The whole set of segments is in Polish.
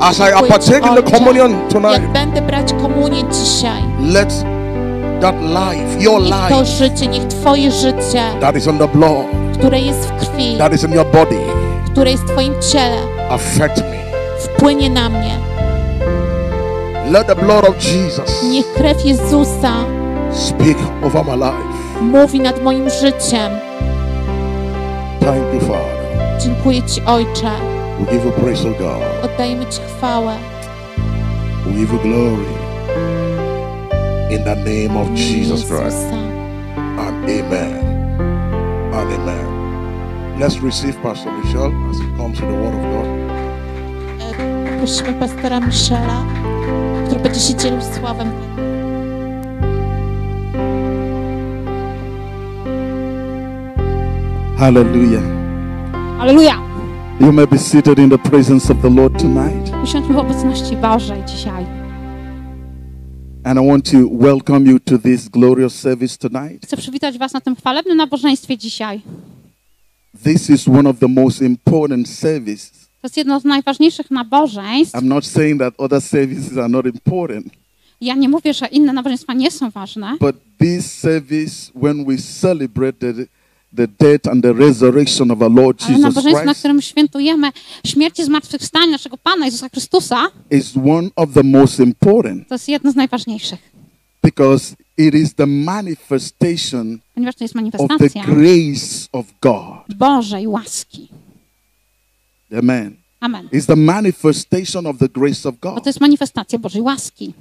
As I partake in the communion tonight, Jak będę brać komunię dzisiaj, let that life, your niech to life, życie, niech Twoje życie, that is in the blood, które jest w krwi, that is in your body, które jest w Twoim ciele, affect me. wpłynie na mnie. Let the blood of Jesus Niech krew Jezusa speak over my life. mówi nad moim życiem. Thank you, Father. Dziękuję Ci, Ojcze. We give you praise, O God. Oddajemy Ci chwałę. We give you glory. In the name of Jesus Christ. And amen. And amen. Let's receive Pastor Michelle as he comes to the Word of God. E, Prosimy pastora Michela, który będzie się dzielił sławem. Hallelujah. Aleluja! You may be seated in the presence of the Lord tonight. Usiądźmy w obecności Bożej dzisiaj. And I want to welcome you to this glorious service tonight. Chcę przywitać Was na tym chwalebnym nabożeństwie dzisiaj. This is one of the most important services. To jest jedno z najważniejszych nabożeństw. I'm not saying that other services are not important, Ja nie mówię, że inne nabożeństwa nie są ważne, but this service, when we celebrate the, death and the resurrection of our Lord ale Jesus nabożeństwo, na Christ, którym świętujemy śmierć i zmartwychwstanie naszego Pana Jezusa Chrystusa, is one of the most important to jest jedno z najważniejszych, because it is the manifestation ponieważ to jest of the manifestacja grace of God. Bożej łaski. Amen. Amen. It's the manifestation of the grace of Bo God. to jest manifestacja Bożej łaski.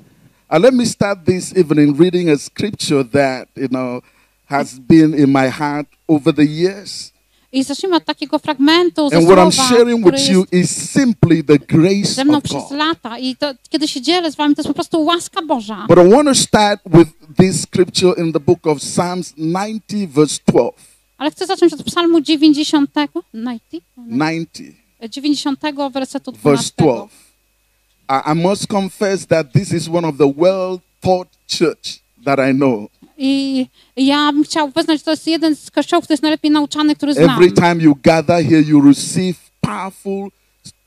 And let me start this evening reading a scripture that, you know, has been in my heart over the years. I zacznijmy od takiego fragmentu ze And what I'm słowa, sharing który with you jest is simply the grace ze mną of przez God. lata. I to, kiedy się dzielę z Wami, to jest po prostu łaska Boża. But I want to start with this scripture in the book of Psalms 90, verse 12. Ale chcę zacząć od psalmu 90, 90, 90, 90 wersetu verse 12. 12. I, I must confess that this is one of the well taught church that I know. I ja bym chciał wyznać, że to jest jeden z kościołów, który jest najlepiej nauczany, który znam. Every time you gather here, you receive powerful,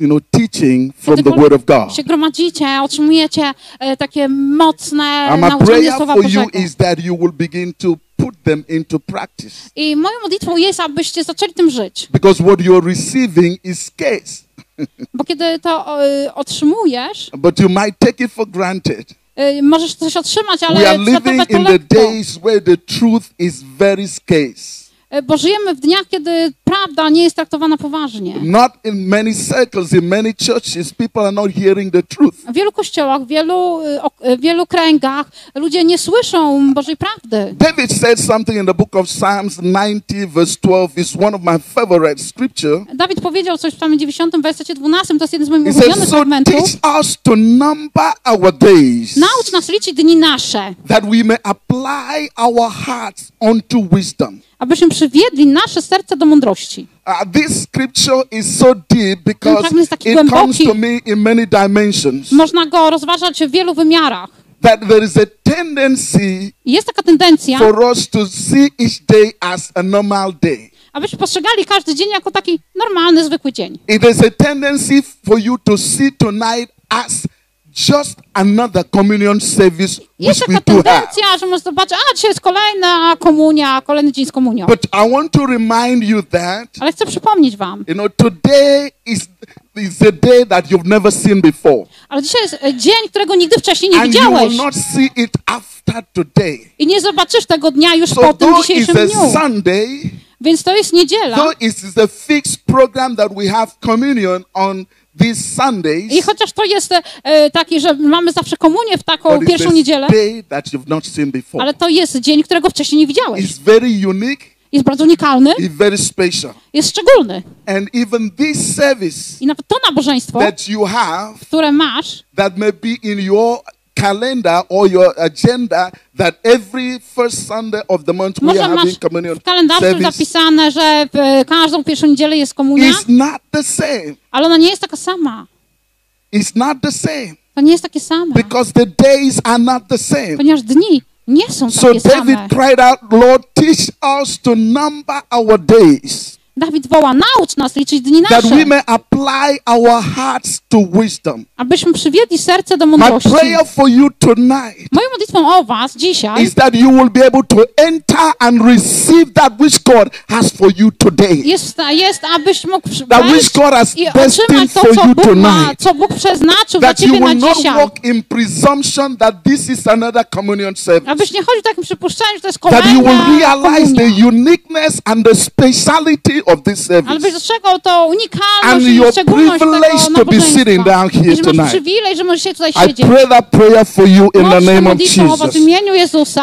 you know, teaching from the Word of God. się gromadzicie, otrzymujecie e, takie mocne And nauczanie Słowa for you Bożego. is that you will begin to put them into practice. I moją modlitwą jest, abyście zaczęli tym żyć. Because what you're receiving is scarce, Bo kiedy to e, otrzymujesz, but you might take it for granted. E, możesz coś otrzymać, We ale are living in the days where the truth is very scarce. E, Bo żyjemy w dniach, kiedy prawda nie jest traktowana poważnie. Not in many circles, in many churches, people are not hearing the truth. W wielu kościołach, w wielu, e, e, w wielu kręgach ludzie nie słyszą Bożej prawdy. David said something in the book of Psalms 90, verse 12, is one of my favorite scripture. Dawid powiedział coś w psalmie 90, w wersecie 12, to jest jeden z moich He ulubionych says, So fragmentów. teach us to number our days, Naucz nas liczyć dni nasze, that we may apply our hearts unto wisdom. Abyśmy przywiedli nasze serce do mądrości. Uh, this scripture is so deep because fragment jest taki it comes głęboki. to me in many dimensions. Można go rozważać w wielu wymiarach. That there is a tendency Jest taka tendencja, for us to see each day as a normal day. abyśmy postrzegali każdy dzień jako taki normalny, zwykły dzień. It is a tendency for you to see tonight as just another communion service Jest taka tendencja, że można zobaczyć, a dzisiaj jest kolejna komunia, kolejny dzień z komunią. But I want to remind you that Ale chcę przypomnieć wam, you know today is is a day that you've never seen before, ale dzisiaj jest e, dzień, którego nigdy wcześniej nie and you widziałeś. will not see it after today. I nie zobaczysz tego dnia już So po tym dzisiejszym a dniu. Sunday, Więc to jest niedziela. though it is a fixed program that we have communion on I chociaż to jest e, e, taki, że mamy zawsze komunię w taką pierwszą niedzielę, day that you've not seen before. ale to jest dzień, którego wcześniej nie widziałeś. It's very unique, Jest bardzo unikalny, it's very special. jest szczególny. And even this service I nawet to nabożeństwo, that you have które masz, that may be in your calendar or your agenda that every first Sunday of the month we może are masz having communion w kalendarzu service zapisane, że w e, każdą pierwszą niedzielę jest komunia, is not the same. ale ona nie jest taka sama. It's not the same To nie jest takie same, because the days are not the same. ponieważ dni nie są So takie David same. cried out, Lord, teach us to number our days. Dawid woła, naucz nas liczyć dni that we nasze, may apply our hearts to wisdom. abyśmy przywiedli serce do My mądrości. prayer for you tonight Moją modlitwą o was dzisiaj is that you will be able to enter and receive that which God has for you today. jest, jest abyś mógł That which God has i destined otrzymać to, for co you Bóg, ma, co Bóg przeznaczył dla That you ciebie na will not walk in presumption that this is another communion service. Abyś nie chodził takim przypuszczeniem, że to jest That you will kolejna realize the komunia. uniqueness and the speciality of this service. dostrzegał to unikalność And your privilege to be sitting down here I że masz tonight. przywilej, że możesz się tutaj I pray that prayer for you in the name of modlitwą o was w Jesus.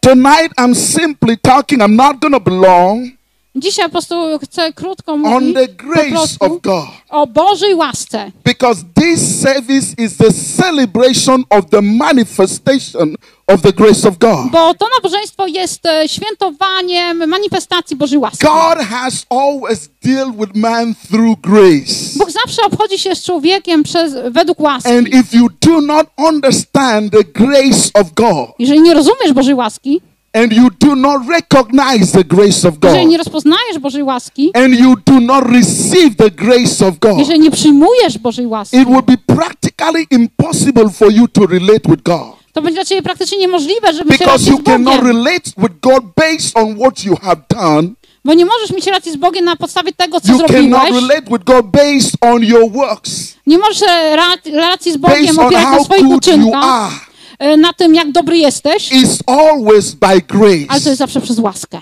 Tonight I'm simply talking, I'm not going to be long, Dzisiaj po prostu chcę krótko on the grace of God. o Bożej łasce. Because this service is the celebration of the manifestation of the grace of God. Bo to nabożeństwo jest e, świętowaniem manifestacji Bożej łaski. God has always dealt with man through grace. Bóg zawsze obchodzi się z człowiekiem przez, według łaski. And if you do not understand the grace of God, Jeżeli nie rozumiesz Bożej łaski, and you do not recognize the grace of jeżeli nie God, rozpoznajesz Bożej łaski, and you do not receive the grace of God, jeżeli nie przyjmujesz Bożej łaski, it will be practically impossible for you to relate with God. To będzie dla ciebie praktycznie niemożliwe, żeby Because relację you cannot relate with God based on what you have done. Bo nie możesz mieć relacji z Bogiem na podstawie tego, co You cannot zrobiłeś. relate with God based on your works, Nie możesz relacji z Bogiem based opierać na swoich uczynkach, e, na tym, jak dobry jesteś, It's always by ale to grace. jest zawsze przez łaskę.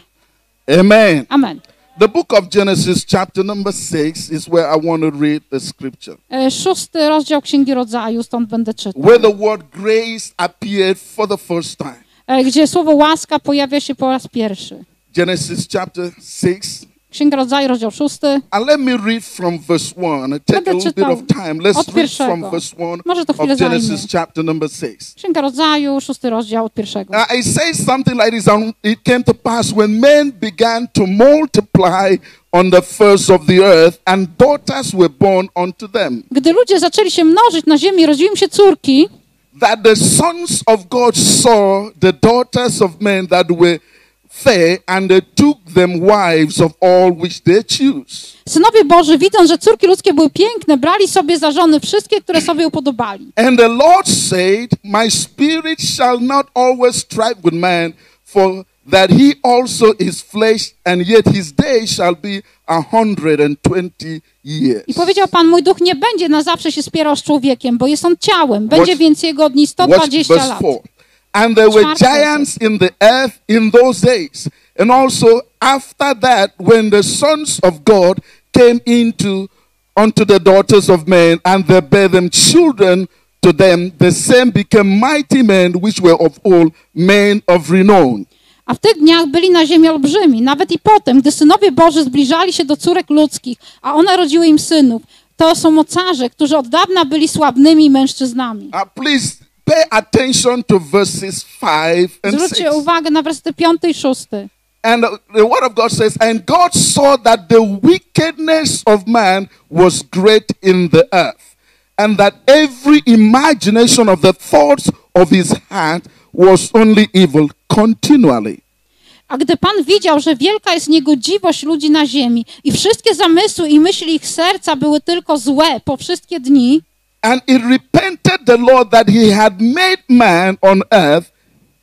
Amen. Amen. The book of Genesis, chapter number six, is where I want to read the scripture. E, Szósty rozdział Księgi Rodzaju, stąd będę czytał. Where the word grace appeared for the first time. E, Gdzie słowo łaska pojawia się po raz pierwszy. Genesis chapter 6. Księga Rodzaju, rozdział szósty. And let me read from verse 1. It take a little bit of time. Let's read from verse 1 Może to of Genesis zajmie. chapter number 6. Księga Rodzaju, szósty rozdział od pierwszego. Now it says something like this. And it came to pass when men began to multiply on the face of the earth, and daughters were born unto them, Gdy ludzie zaczęli się mnożyć na ziemi, rodziły im się córki, that the sons of God saw the daughters of men that were fair, and they took them wives of all which they choose. synowie Boży, widząc, że córki ludzkie były piękne, brali sobie za żony wszystkie, które sobie upodobali. And the Lord said, My spirit shall not always strive with man, for that he also is flesh, and yet his days shall be a hundred and twenty years. I powiedział Pan, mój duch nie będzie na zawsze się spierał z człowiekiem, bo jest on ciałem. Będzie Watch- więc jego dni Watch 120 verse lat. 4. And there were giants in the earth in those days, and also after that, when the sons of God came into unto the daughters of men, and they bare them children to them, the same became mighty men which were of old, men of renown. A w tych dniach byli na ziemi olbrzymi, nawet i potem, gdy synowie Boży zbliżali się do córek ludzkich, a one rodziły im synów. To są mocarze, którzy od dawna byli sławnymi mężczyznami. Uh, please pay attention to verses 5 and 6. Zwróćcie uwagę na wersety 5 i 6. And the, the word of God says, And God saw that the wickedness of man was great in the earth, and that every imagination of the thoughts of his heart was only evil continually. A gdy Pan widział, że wielka jest niegodziwość ludzi na ziemi i wszystkie zamysły i myśli ich serca były tylko złe po wszystkie dni, And it repented the Lord that he had made man on earth,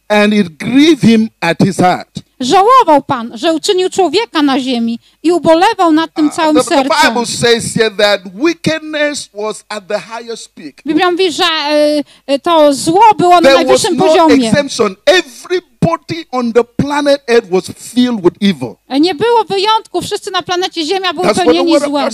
and it grieved him at his heart. żałował Pan, że uczynił człowieka na ziemi i ubolewał nad tym całym the sercem. Bible says here that wickedness was at the highest peak. Biblia mówi, że e, e, to zło było na najwyższym no poziomie. exemption. Everybody on the planet Earth was filled with evil. E, Nie było wyjątku, wszyscy na planecie Ziemia the pełnieni złem.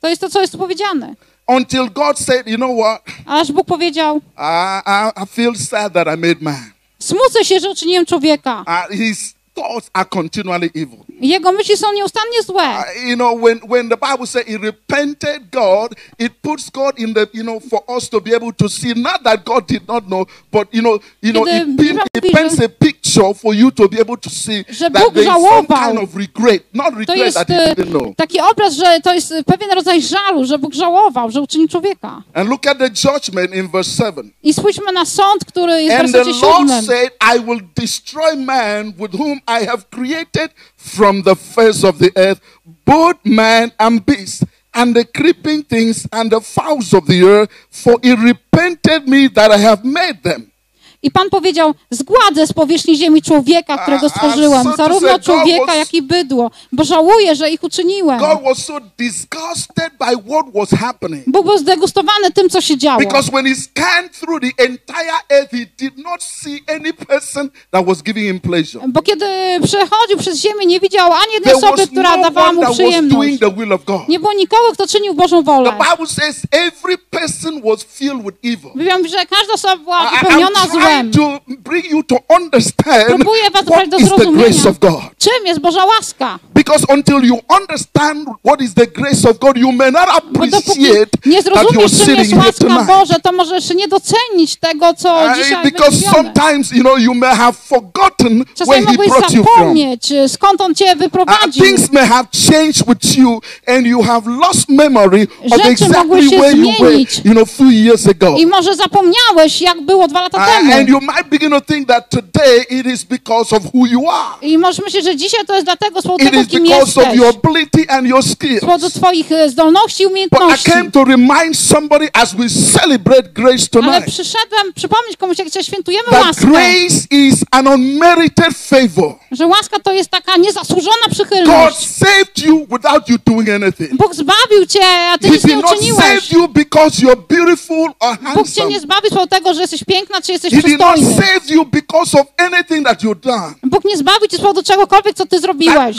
To jest to, co jest tu powiedziane. Until God said, you know what? Aż Bóg powiedział, I, I, feel sad that I made man. smucę się, że uczyniłem człowieka. Uh, his thoughts are continually evil. Jego myśli są nieustannie złe. Uh, you know, when, when the Bible says he repented God, it puts God in the, you know, for us to be able to see, not that God did not know, but, you know, you know, Kiedy it, it paints a picture for you to be able to see Że that Bóg there is some żałował. kind of regret, not To regret jest that he e, didn't know. taki obraz, że to jest pewien rodzaj żalu, że Bóg żałował, że uczynił człowieka. And look at the judgment in verse 7. I spójrzmy na sąd, który jest w And the wersecie Lord siódmym. said, I will destroy man with whom I have created from the face of the earth, both man and beast, and the creeping things and the fowls of the earth, for it repented me that I have made them. I Pan powiedział, zgładzę z powierzchni ziemi człowieka, którego stworzyłem, zarówno człowieka, jak i bydło, bo żałuję, że ich uczyniłem. Bóg był zdegustowany tym, co się działo. Because when he scanned through the entire earth, he did not see any person that was giving him pleasure. Bo kiedy przechodził przez ziemię, nie widział ani jednej osoby, która no dawała mu przyjemność. the. Nie było nikogo, kto czynił Bożą The wolę. Bible says every person was filled with evil. Biblia mówi, że każda osoba była wypełniona złem. Trying to bring you to understand Próbuję was what do is the grace of God. Czym jest Boża łaska? Because until you understand what is the grace of God, you may not dopóki appreciate nie that you're czym sitting jest here łaska tonight. Boże, to możesz nie docenić tego, co dzisiaj because sometimes, you know, you may have forgotten where Czasami He mogłeś brought you from. y, skąd On cię wyprowadził. things may have changed with you, and you have lost memory of Rzeczy mogły exactly where you were, zmienić. you know, few years ago. I może zapomniałeś, jak było dwa lata temu. And you might begin to think that today it is because of who you are. I możesz myśleć, że dzisiaj to jest dlatego, z powodu It tego, is kim because jesteś. of your ability and your skills. Z powodu twoich e, zdolności i But I umiejętności. came to remind somebody as we celebrate grace Ale tonight przyszedłem przypomnieć komuś, jak dzisiaj świętujemy that łaskę, grace is an unmerited favor. że łaska to jest taka niezasłużona God przychylność. saved you without you doing anything. Bóg zbawił cię, a ty He nic nie did not uczyniłeś. save you because you're beautiful or Bóg cię handsome. nie zbawił z powodu tego, że jesteś piękna, czy jesteś He Bóg nie zbawił cię z powodu czegokolwiek, co ty zrobiłeś.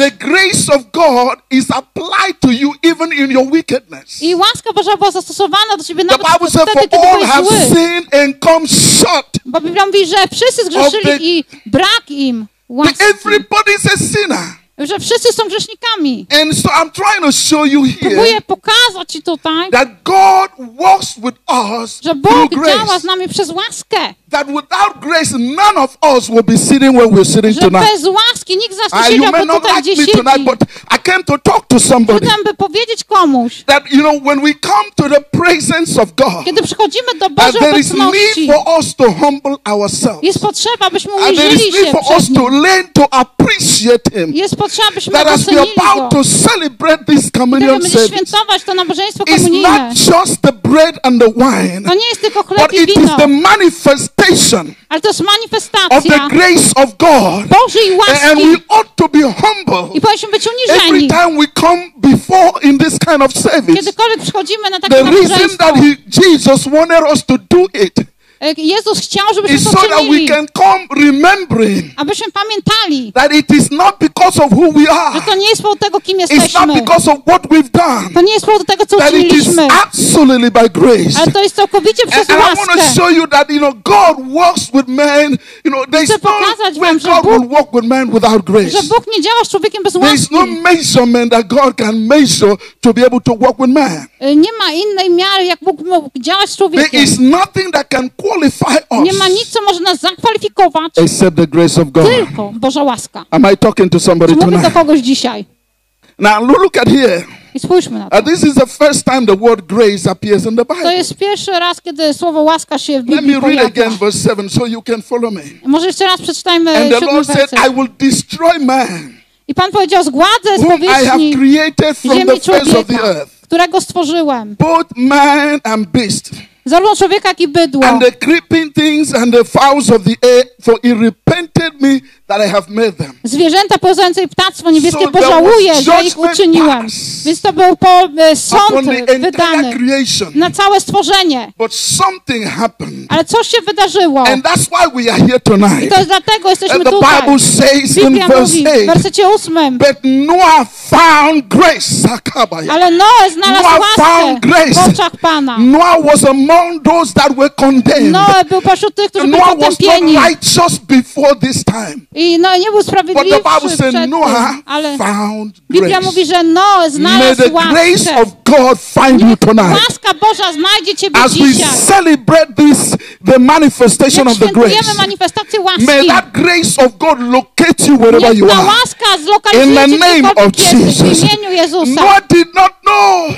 I łaska Boża była zastosowana do ciebie The nawet wtedy, For kiedy all byłeś have zły. sinned and come short. Bo Biblia mówi, że wszyscy zgrzeszyli i brak im łaski. Everybody's a sinner. Że wszyscy są grzesznikami. And so I'm trying to show you here Próbuję pokazać ci tutaj, that God walks with us że Bóg działa z nami przez łaskę. That without grace, none of us will be sitting where we're sitting Że tonight. bez łaski nikt z nas nie you may siedziałby not tutaj, like gdzie me tonight, but I came to talk to somebody. By powiedzieć komuś, that you know when we come to the presence of God, kiedy przychodzimy do Bożej there is need for us to humble ourselves. jest potrzeba, byśmy And there is need for us to learn to appreciate Him. Jest potrzeba, byśmy That as we are about to celebrate this communion service, świętować to nabożeństwo it's not just the bread and the wine, to nie jest tylko but chleb i it is wino, the manifestation jest of the grace of God. Bożej And we ought to be humble I powinniśmy być every time we come before in this kind of service. Kiedykolwiek przychodzimy na takie The reason that he, Jesus wanted us to do it Jezus chciał, żebyśmy is to so that we can come remembering abyśmy pamiętali, that it is not because of who we że are, to nie jest z powodu tego, kim it's not because of what we've done, To nie jest z powodu tego, co that it is absolutely by grace. ale to jest całkowicie And, przez and I want to show you that you know God works with men. You know, there's Chcę pokazać no wam, że God Bóg- will walk with men without grace. Że Bóg nie działa z człowiekiem bez There is łaski. no measurement that God can measure to be able to walk with man. Nie ma innej miary, jak Bóg mógł działać z człowiekiem. is nothing that can qualify Nie ma us nic, co może nas zakwalifikować, except the grace of God. tylko Boża łaska. Am I talking to somebody Czy mówię do kogoś dzisiaj? Now look at here. I spójrzmy na to. Uh, this is the first time the word grace appears in the To Bible. jest pierwszy raz, kiedy słowo łaska się w Let Biblii me read again verse 7 so you can follow me. Może jeszcze raz przeczytajmy And the Lord said. I will destroy man I Pan powiedział, zgładzę z powierzchni created from the ziemi face of the człowieka, earth, którego stworzyłem. both man and beast. Człowieka, i and the creeping things and the fowls of the air, for he repented me that I have made them. Zwierzęta pełzające i ptactwo niebieskie So was że ich uczyniłem. Więc to był po, e, sąd wydany creation. na całe stworzenie. Ale coś się wydarzyło. And that's why we are here I to jest dlatego jesteśmy And tutaj. Bible says Biblia mówi w 8, wersecie ósmym, but Noah found grace. Ale Noe znalazł Noah łaskę w oczach Pana. Noah was among those that were condemned. Noe był pośród tych, którzy byli Noah was not potępieni. righteous before this time. I Noe nie był the Bible przed tym, ale Biblia grace. mówi, że Noe May znalazł the grace łaskę. of God find you tonight. Łaska Boża znajdzie Ciebie As we dzisiaj. celebrate this, the manifestation of the grace, manifestację may that grace of God locate you wherever niech you are. łaska In zlokalizuje the Cię name of Jesus. w imieniu Jezusa. Did not know.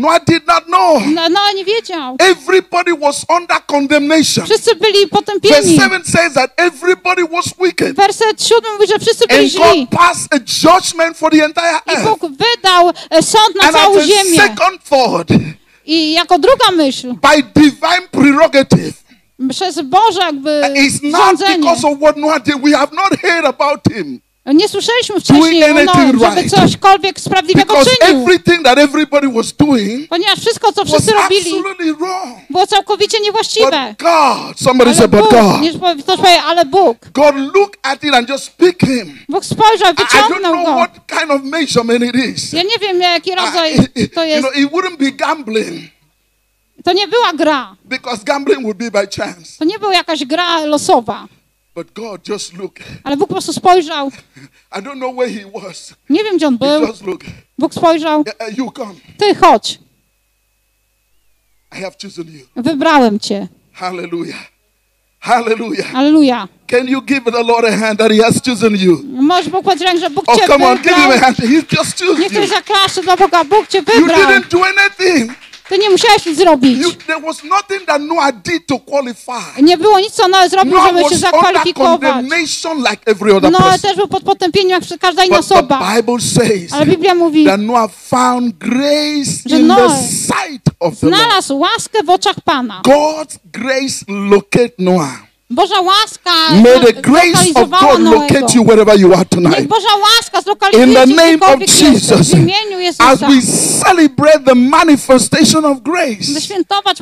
Noah did not know. No, no nie wiedział. Everybody was under condemnation. Wszyscy byli Verse potępieni. 7 says that everybody was wicked. Werset siódmy mówi, że wszyscy byli And źli. God passed a judgment for the entire I earth. Bóg wydał e, sąd na And całą a ziemię. second thought, I jako druga myśl, by divine prerogative, przez Boże jakby it's not because of what Noah did. We have not heard about him. Nie słyszeliśmy wcześniej o Noem, żeby cośkolwiek sprawiedliwego czynił. Ponieważ wszystko, co wszyscy robili, było całkowicie niewłaściwe. Ale Bóg, nie ktoś powie, ale Bóg. God looked at it and just picked him. Bóg spojrzał, wyciągnął go. what kind of measurement it is. Ja nie wiem, jaki rodzaj to you jest. know, it wouldn't be gambling To nie była gra. because gambling would be by chance. To nie była jakaś gra losowa. But God just looked. Ale Bóg po prostu spojrzał. I don't know where he was. Nie wiem, gdzie on He był. just looked. Bóg spojrzał. "Yeah, uh, You come. Ty chodź. I have chosen you. Wybrałem cię. Hallelujah. Hallelujah. Aleluja. Can you give the Lord a hand that he has chosen you? Możesz powiedzieć, rękę, że Bóg Oh, cię come on, give him a wybrał. hand. He just chose Niech ktoś you. dla Boga. Bóg cię You wybrał. didn't do anything. Ty nie musiałeś nic zrobić. You, there was nothing that Noah did to qualify. Nie było nic, co Noe zrobił, Noah żeby się zakwalifikować. like every other Noe też był pod potępieniem jak każda inna But the osoba. Bible says Ale Biblia mówi, that Noah found grace Że in the Noe sight of the Lord. znalazł łaskę w oczach Pana. God's grace locate Noah. Boża łaska May the grace of God locate you wherever you are tonight. Boża łaska In the name of. Jesus, W imieniu as Jezusa. we celebrate the manifestation of grace,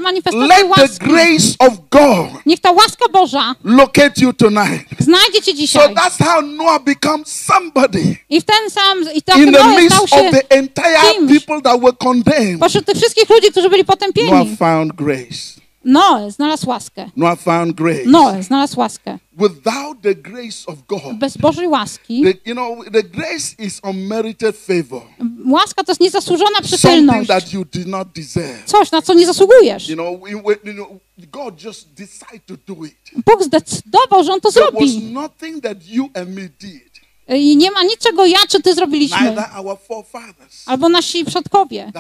manifestację let the grace of God Niech ta łaska Boża locate you tonight. znajdzie cię So that's how Noah becomes somebody I w ten sam, i tak in the midst of the entire people that were condemned. pośród tych wszystkich ludzi, którzy byli Noah found grace. Noe znalazł łaskę. Noah found grace. Noe znalazł łaskę. Without the grace of God, Bez Bożej łaski, the, you know, the grace is unmerited favor, łaska to jest niezasłużona something przychylność. that you did not deserve. Coś, na co nie zasługujesz. You know, you know, God just decided to do it. Bóg zdecydował, że On to There was zrobi. nothing that you and me did, I nie ma niczego ja czy ty zrobiliśmy. Albo nasi przodkowie.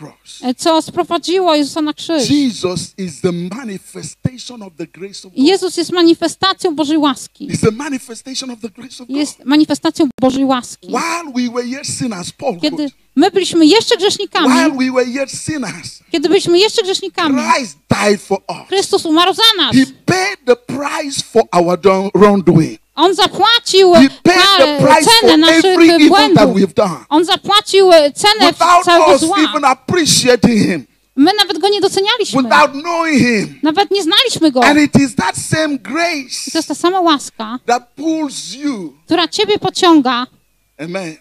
cross. Co sprowadziło Jezusa na krzyż. Jezus jest manifestacją Bożej łaski. Jest manifestacją Bożej łaski. Kiedy my byliśmy jeszcze grzesznikami, kiedy byliśmy jeszcze grzesznikami. Chrystus umarł za nas. He paid the price for our wrong- wrongdoing. On zapłacił He paid the karę, price cenę naszych błędów. On zapłacił e, cenę Without całego us zła. even appreciating Him, My nawet go nie docenialiśmy. without knowing Him. Nawet nie znaliśmy go. And it is that same I to grace jest ta sama łaska, that pulls you. która ciebie pociąga. Amen.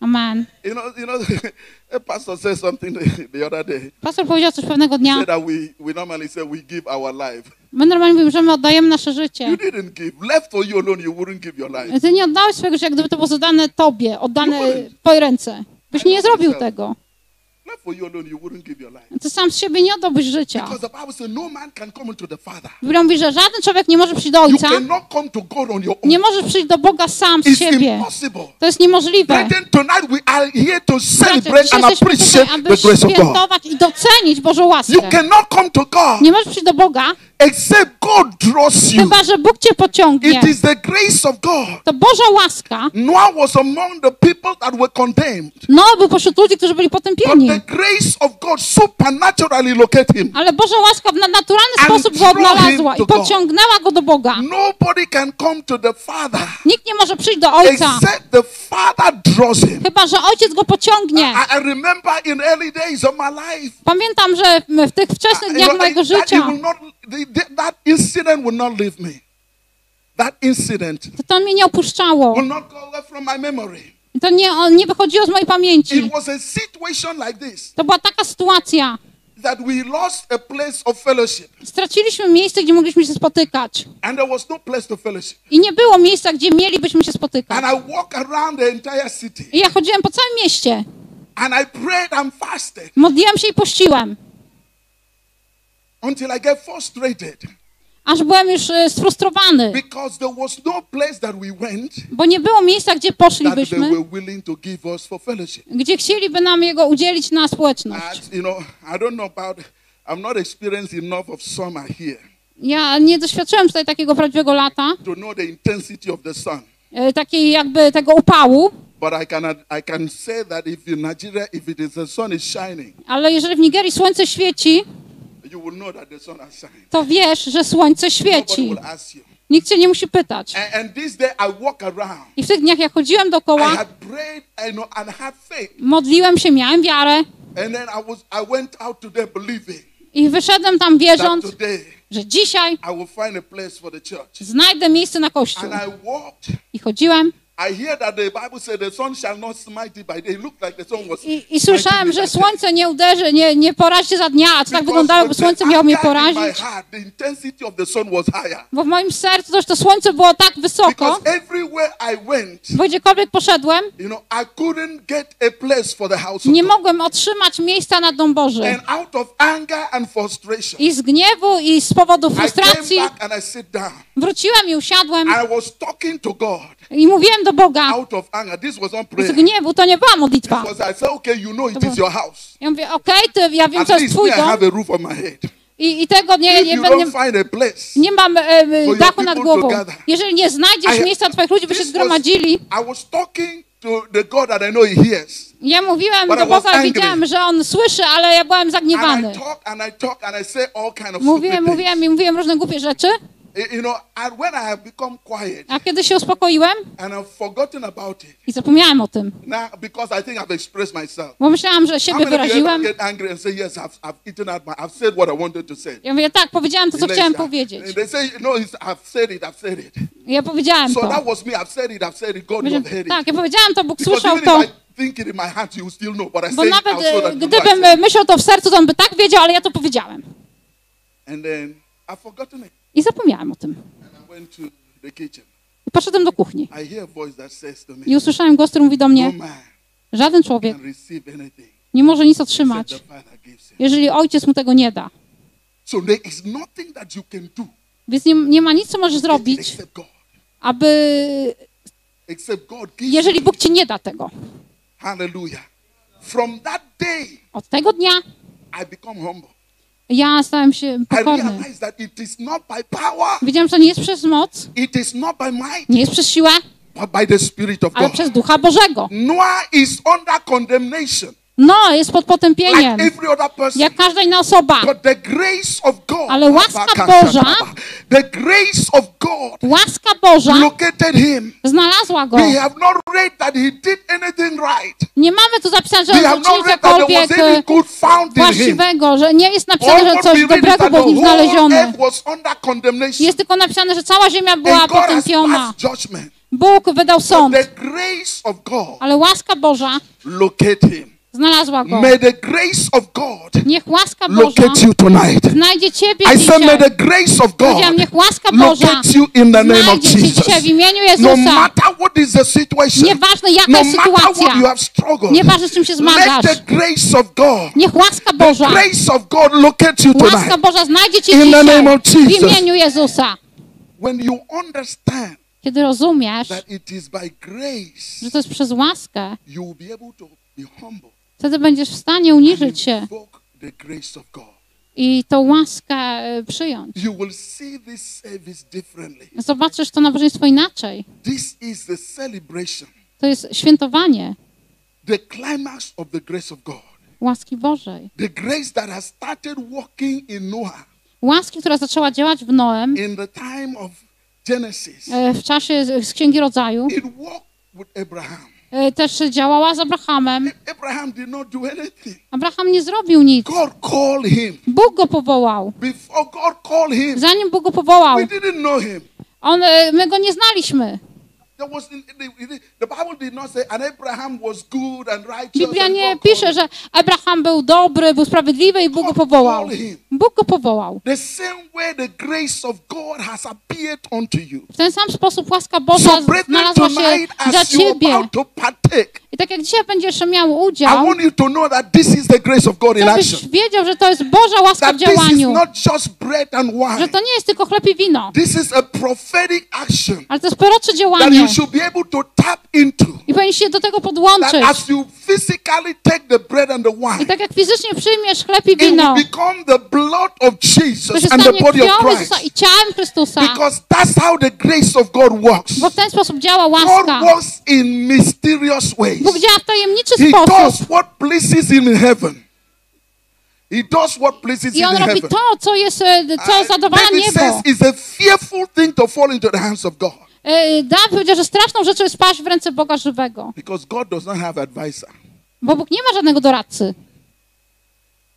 Amen. You know, you know, a pastor said something the other day. Pastor powiedział coś pewnego He dnia. said that we, we normally say we give our life. My normalnie mówimy, że my oddajemy nasze życie. You didn't give. Left for you alone, you wouldn't give your life. Ty nie oddałeś swojego życia, gdyby to było zadane tobie, oddane twojej ręce. Byś nie zrobił tego. Left for you alone, you wouldn't give your life. Ty sam z siebie nie oddałbyś życia. Because the Bible says no man can come into the Father. Biblia mówi, że żaden człowiek nie może przyjść do You Ojca. cannot come to God on your own. Nie możesz przyjść do Boga sam z It's siebie. impossible. To jest niemożliwe. Brethren, tonight we are here to Bracia, celebrate dzisiaj and jesteśmy appreciate tutaj, the aby grace of God. świętować i docenić Bożą You łaskę. cannot come to God Nie możesz przyjść do Boga, except God draws you. chyba że Bóg cię pociągnie. It is the grace of God. To Boża łaska. Noah was among the people that were condemned. No, był pośród ludzi, którzy byli potępieni. Grace of God supernaturally located him. Ale Boża łaska w nadnaturalny sposób go odnalazła i God. pociągnęła go do Boga. Nobody can come to the Father Nikt nie może przyjść do Ojca, except the Father draws him. chyba że Ojciec go pociągnie. I, I remember in early days of my life, Pamiętam, że w tych wczesnych dniach mojego życia that incident will not leave me. That incident to, to mnie nie opuszczało. will not go away from my memory. To nie, nie wychodziło z mojej pamięci. Like To była taka sytuacja. that we lost a place of fellowship, Straciliśmy miejsce, gdzie mogliśmy się spotykać. and there was no place to fellowship. I nie było miejsca, gdzie mielibyśmy się spotykać. And I walked around the entire city, I ja chodziłem po całym mieście. and I prayed and fasted Modliłem się i pościłem. until I get frustrated. Aż byłem już e, sfrustrowany, no bo nie było miejsca, gdzie poszlibyśmy, gdzie chcieliby nam jego udzielić na społeczność. Ja nie doświadczyłem tutaj takiego prawdziwego lata, e, takiej jakby tego upału, ale jeżeli w Nigerii słońce świeci, to wiesz, że słońce świeci. Nikt cię nie musi pytać. I w tych dniach, jak chodziłem dookoła, modliłem się, miałem wiarę. I wyszedłem tam wierząc, że dzisiaj znajdę miejsce na kościół. I chodziłem I hear that the Bible said the sun shall not smite it by day. It looked like the sun was. i, i słyszałem, że słońce nie uderzy, nie, nie porazi za dnia, a to tak wyglądało, the słońce miało mnie porazić. heart, the intensity of the sun was higher. Bo w moim sercu też to słońce było tak wysoko, Because everywhere I went, bo gdziekolwiek poszedłem, you know, I couldn't get a place for the house nie mogłem otrzymać miejsca na dom Boży. And out of anger and frustration, I z gniewu, i z powodu I came frustracji back and I sit down. wróciłem i usiadłem I was talking to God i mówiłem do Boga. out of anger. This was not Z gniewu to nie była modlitwa. Because I said, okay, you know it is your house. Ja mówię, okej, ty, ja wiem, At jest twój I dom have a roof on my head. i, i tego nie, nie place, nie mam e, dachu nad głową. Jeżeli nie znajdziesz I- miejsca twoich ludzi, by się zgromadzili, I was talking to the God that I know He hears. ja mówiłem do Boga, wiedziałem, że On słyszy, ale ja byłem And zagniewany. I talk and I talk and I say all kind of Mówiłem, mówiłem i mówiłem różne głupie rzeczy, You- You know, and when I have become quiet a kiedy się uspokoiłem and I've forgotten about it, i zapomniałem o tym, now because I think I've expressed myself. bo myślałam, że siebie wyraziłem. Ja mówię, tak, powiedziałem to, co chciałem powiedzieć. No, it's, I've said it, I've said it. Ja powiedziałem So to. that was me. I've said it, I've said it. God, you Powiedziałem, have heard tak, it. ja powiedziałem to, Bóg słyszał to. Bo nawet e, gdybym myślał to w sercu, to on by tak wiedział, ale ja to powiedziałem. And then I've forgotten it. I zapomniałem o tym. I poszedłem do kuchni. I usłyszałem głos, który mówi do No mnie, man żaden człowiek nie może nic otrzymać, jeżeli ojciec mu tego nie da. Więc nie, nie ma nic, co możesz zrobić, aby, jeżeli. Bóg ci nie da tego. Hallelujah. Od tego dnia. Ja stałem się pokorny. Wiedziałem, że to nie jest przez moc, it is not by might, nie jest przez siłę, ale God. przez Ducha Bożego. Noah is under condemnation, No, jest pod potępieniem, jak każda inna osoba. Ale łaska Boża- Łaska Boża znalazła go. Nie mamy tu zapisane, że on uczynił cokolwiek właściwego, że nie jest napisane, że coś dobrego było w nim znalezione. Jest tylko napisane, że cała ziemia była potępiona. Bóg wydał sąd, ale łaska Boża. Znalazła go. May the grace of God Niech łaska Boża locate you tonight. znajdzie ciebie I said, may dzisiaj. the grace of Powiedziałam, God niech łaska Boża locate you in the name of cię dzisiaj w Jesus. imieniu No Jezusa. matter what is the situation, Nieważne jaka no jest matter what you sytuacja, have struggled, nieważne z czym się let zmagasz, the grace of God, niech łaska the Boża, grace of God locate you łaska tonight. Boża znajdzie cię In the dzisiaj name of w Jesus. imieniu Jezusa. When you understand Kiedy rozumiesz, that it is by grace, że to jest przez łaskę, you will be able to be humble wtedy będziesz w stanie uniżyć się i tą łaskę e, przyjąć. Zobaczysz to nabożeństwo inaczej. To jest świętowanie łaski Bożej. Łaski, która zaczęła działać w Noem e, w czasie z Księgi Rodzaju, It worked with Abraham. E, też działała z Abrahamem. Abraham did not do anything. Abraham nie zrobił nic. God called him. Bóg go powołał. Before God called him, Zanim Bóg go powołał, we didn't know him. on, e, my go nie znaliśmy. There was the, the, the Bible did not say, and Abraham was good and righteous. Biblia nie pisze, że Abraham był dobry, był sprawiedliwy i Bóg go powołał. Bóg go powołał. The same way the grace of God has appeared unto you. W ten sam sposób łaska Boża znalazła się dla ciebie. I tak jak dzisiaj będziesz miał I udział, want you to know that this is the grace of God in to action. byś wiedział, że to jest Boża łaska That w this is działaniu. not just bread and Że wine. to nie jest tylko chleb i wino, This is a prophetic action ale to jest prorocze that działanie. you should be able to tap into. I powinien się do tego That podłączyć. as you physically take the bread and the I wine, tak jak fizycznie przyjmiesz chleb i it wino, become the blood of Jesus and the body of Christ. I ciałem Chrystusa. Because that's how the grace of God works. Bo w ten sposób działa God łaska. works in mysterious ways. Bóg działa w tajemniczy He sposób. does what pleases in heaven. He does what pleases I in on robi heaven. to, co jest, e, co zadowala David says niebo. it's a fearful thing to fall into the hands of God E, Dawid powiedział, że straszną rzeczą jest paść w ręce Boga żywego. because God does not have advisor. Bo Bóg nie ma żadnego doradcy.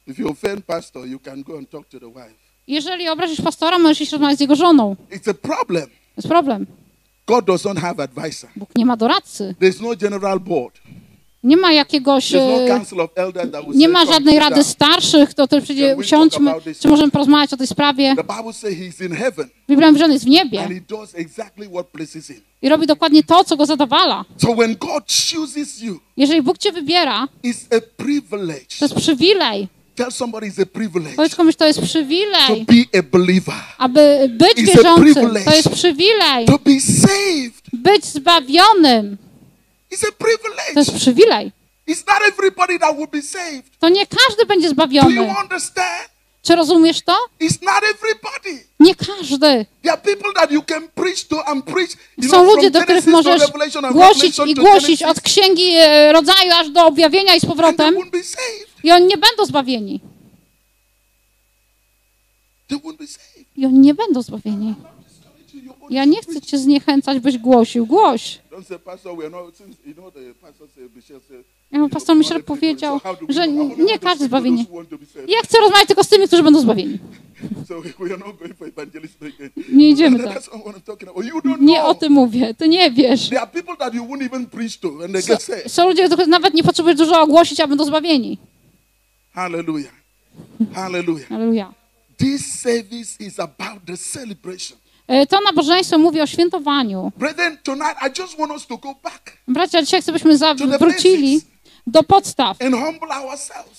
If you offend pastor, you can go and talk to the wife. Jeżeli obrazisz pastora, możesz iść rozmawiać z jego żoną. It's a problem. Jest problem. God does not have advisor. Bóg nie ma doradcy. There's no general board. Nie ma jakiegoś... No e, council of elders that will Nie ma "Come, żadnej rady down." starszych, to też przyjdzie, usiądźmy, czy możemy porozmawiać o tej sprawie. Biblia mówi, że on jest w and niebie he does exactly what pleases him. i robi dokładnie to, co go zadawala. So when God chooses you, Jeżeli Bóg cię wybiera, it's a privilege. to jest przywilej. Tell somebody it's a privilege Powiedz komuś, to jest to przywilej. be a believer, Aby być It's wierzącym, privilege. to jest przywilej. to be saved. Być zbawionym, It's a to jest privilege. przywilej. It's not everybody that will be saved. To nie każdy będzie Do you zbawiony. understand? Czy rozumiesz to? Nie każdy. Są ludzie, do których możesz głosić i głosić od księgi e, rodzaju aż do objawienia i z powrotem i oni nie będą zbawieni. I oni nie będą zbawieni. Ja nie chcę cię zniechęcać, byś głosił. Głoś. Don't say, Pastor, we are not. Since, you know, the pastor said, Michelle said, Ja mu you pastor Michel powiedział, że nie każdy zbawienie. Ja chcę rozmawiać tylko z tymi, którzy będą zbawieni. Nie idziemy don't Nie o tym mówię, ty nie wiesz. Są ludzie, których nawet nie potrzebujesz dużo ogłosić, a będą zbawieni. Hallelujah. Hallelujah. Aleluja. This service is about the celebration. E, To nabożeństwo mówi o świętowaniu. Brethren, tonight I just want us to go back Bracia, dzisiaj chcę, byśmy wrócili. Do podstaw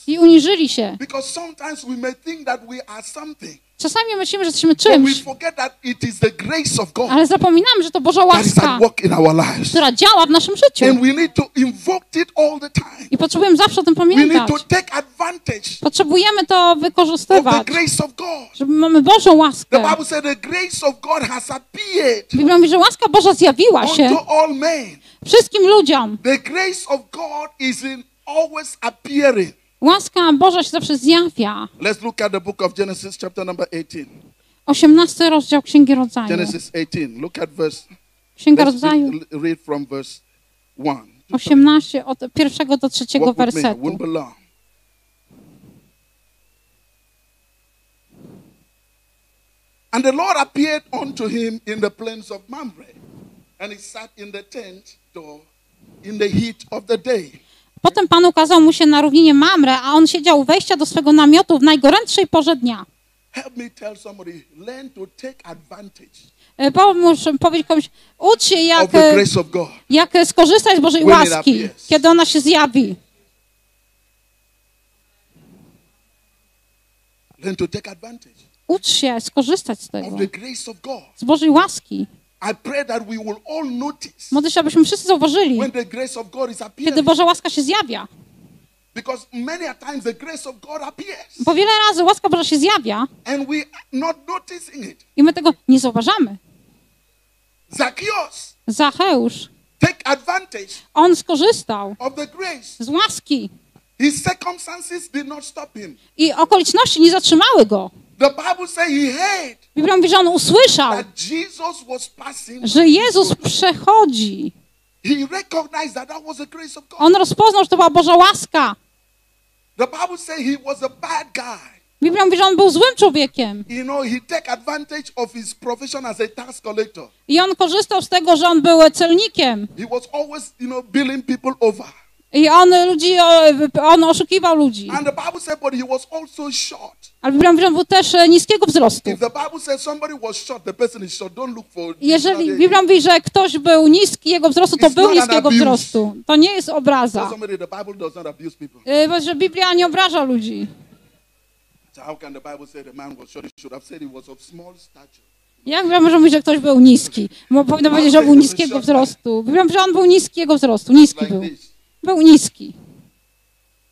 i uniżyli się. Because sometimes we may think that we are something, Czasami myślimy, że jesteśmy czymś, forget that it is the grace of God ale zapominamy, że to Boża łaska, at work in our lives. która działa w naszym życiu. And we need to invoke it all the time. I potrzebujemy zawsze o tym pamiętać. Potrzebujemy to wykorzystywać, żeby mamy Bożą łaskę. Bible said the grace of God has appeared Biblia mówi, że łaska Boża zjawiła się wszystkim ludziom. The grace of God is in always appearing. Łaska Boża się zawsze zjawia. Let's look at the book of Genesis, chapter number 18. 18 rozdział Księgi Rodzaju. Genesis 18. Look at verse. Księga Rodzaju read, read from verse 1. 18 od pierwszego do trzeciego Walk wersetu. And the Lord appeared unto him in the plains of Mamre, and he sat in the tent door in the heat of the day. Potem Pan ukazał mu się na równinie Mamre, a on siedział u wejścia do swego namiotu w najgorętszej porze dnia. Help me tell somebody, learn to take advantage E, Pomóż powiedzieć komuś, ucz się jak, e, jak e, skorzystać z Bożej łaski, kiedy ona się zjawi. Ucz się skorzystać z tego, z Bożej łaski. Modlę się, abyśmy wszyscy zauważyli, kiedy. Boża łaska się zjawia. Because many a times the grace of God appears Bo wiele razy łaska Boża się zjawia and we are not noticing it. i my tego nie zauważamy. Zacchaeus, Zacheusz, take advantage on skorzystał of the grace. z łaski His circumstances did not stop him. i okoliczności nie zatrzymały go. The Bible says he heard Biblia mówi, że on usłyszał, that Jesus was passing. że Jezus przechodzi. He recognized that that was the grace of God. On rozpoznał, że to była Boża łaska. The Bible says he was a bad guy. Biblia mówi, że on był złym człowiekiem. You know, he take advantage of his profession as a tax collector. I on korzystał z tego, że on był celnikiem. He was always, you know, billing people over. I on ludzi, e, on oszukiwał ludzi. And the Bible said, but he was also short. Ale Biblia mówi, że był też e, niskiego wzrostu. If the Bible says somebody was short, the person is short. Don't look for. Jeżeli Biblia mówi, że ktoś był niski jego wzrostu, to It's był niskiego wzrostu. To nie jest obraza. somebody the Bible does not abuse people. E, Bo że Biblia nie obraża ludzi. So how can the Bible say the man was short? It should have said he was of small stature. Jak Biblia może mówić, że ktoś był niski? Powinno powiedzieć, że był niskiego wzrostu. Biblia mówi, że on był niskiego wzrostu. Niski był. Był niski.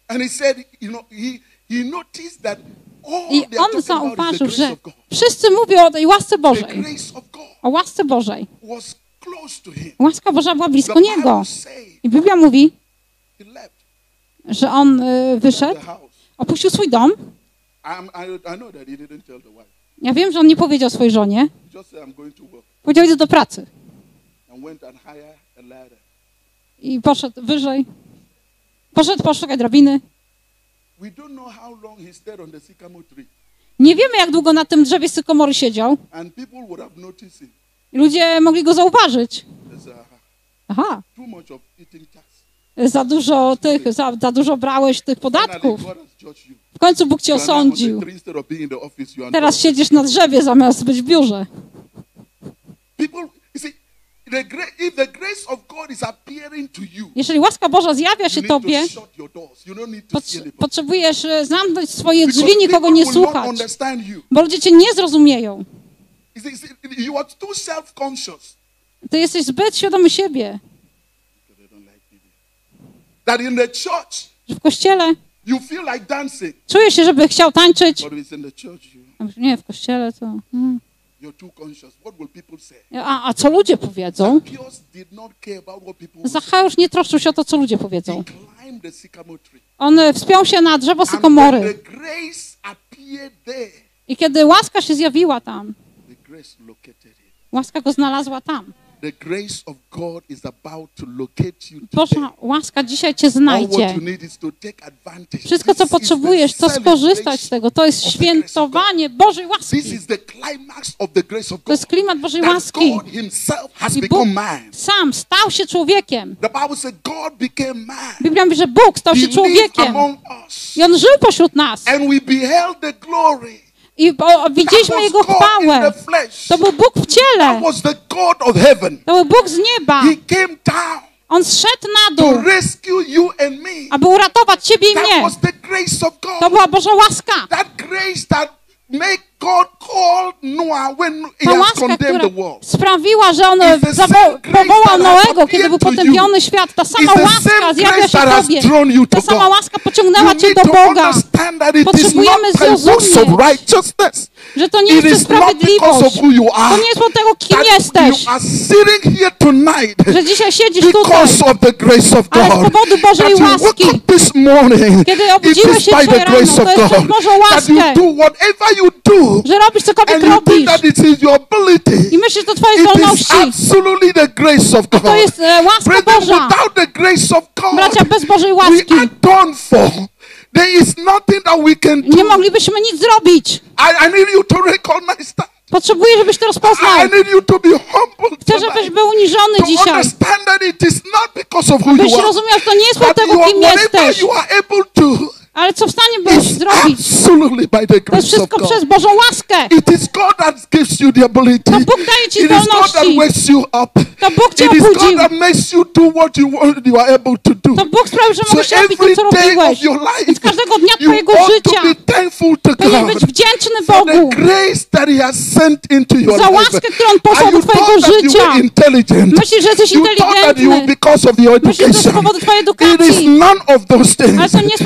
And he said, you know, he, he noticed that all I on zauważył, że wszyscy mówią o tej łasce Bożej. O łasce Bożej. Łaska Boża była blisko niego. I Biblia mówi, że on y, wyszedł, opuścił swój dom. Ja wiem, że on nie powiedział swojej żonie. Powiedział, idę do pracy. I poszedł wyżej. Poszedł poszukać drabiny. Nie wiemy, jak długo na tym drzewie sykomory siedział. Ludzie mogli go zauważyć. "Aha, za dużo tych, za, za dużo brałeś tych podatków. W końcu Bóg cię osądził. Teraz siedzisz na drzewie zamiast być w biurze. Jeżeli łaska Boża zjawia się tobie, potrzebujesz e, zamknąć swoje drzwi, nikogo nie słuchać. Bo ludzie cię nie zrozumieją. Ty jesteś zbyt świadomy siebie, że w kościele czujesz się, żeby chciał tańczyć. Nie, w kościele to... Hmm. Say? A, a co ludzie powiedzą? Zacheusz nie troszczył się o to, co ludzie powiedzą. On e, wspiął się na drzewo sykomory. I kiedy łaska się zjawiła tam, łaska go znalazła tam. Boża łaska dzisiaj cię znajdzie. Wszystko, co potrzebujesz, to skorzystać z tego. To jest świętowanie Bożej This łaski. is the climax of the grace of To jest klimat Bożej łaski. I Bóg sam stał się człowiekiem. Biblia mówi, że Bóg stał się człowiekiem. I On żył pośród nas. And we beheld the glory. I o, widzieliśmy Jego chwałę. To był Bóg w ciele. To był Bóg z nieba. On zszedł na dół, aby uratować ciebie i mnie. To była Boża łaska. Made God call Noah when he has condemned the world. sprawiła, że on zawo- powołał Noego, kiedy był potępiony świat. Ta sama łaska zjawia się Tobie. Ta to sama łaska pociągnęła Cię do to Boga. Potrzebujemy zrozumieć. że to nie jest sprawiedliwość. To nie jest od tego, kim jesteś. Że dzisiaj siedzisz tutaj, ale z powodu Bożej łaski, kiedy obudziłeś się dzisiaj rano, to jest przez Bożą łaskę, że robisz cokolwiek robisz. i myślisz, że to twoje zdolności. A to jest łaska Boża. Bracia, bez Bożej łaski. There is nothing that we can do. nie moglibyśmy nic zrobić. I, I need you to recognize that. Potrzebuję, żebyś to rozpoznał. I need you to be humble Chcę, żebyś był uniżony To dzisiaj. understand that it is not because of who Byś you are. rozumiał, że to nie jest po tego, you are, kim jesteś. Ale co w stanie byłeś zrobić? absolutely by the To jest of wszystko God. przez Bożą łaskę. It is God that gives you the ability. To Bóg daje ci It is God that zdolności. wakes you up. To Bóg cię It is God obudził. that makes you do what you want, you are able to do. To Bóg sprawił, że So mogłeś robić to, co robiłeś. of your life, Więc każdego dnia twojego życia to be thankful to powinien być wdzięczny for the Bogu grace that He has sent into your za łaskę, którą posłał do twojego życia. Myślisz, że jesteś You inteligentny. Myślisz, że to z powodu twojej It is edukacji. none of those things. Ale to nie jest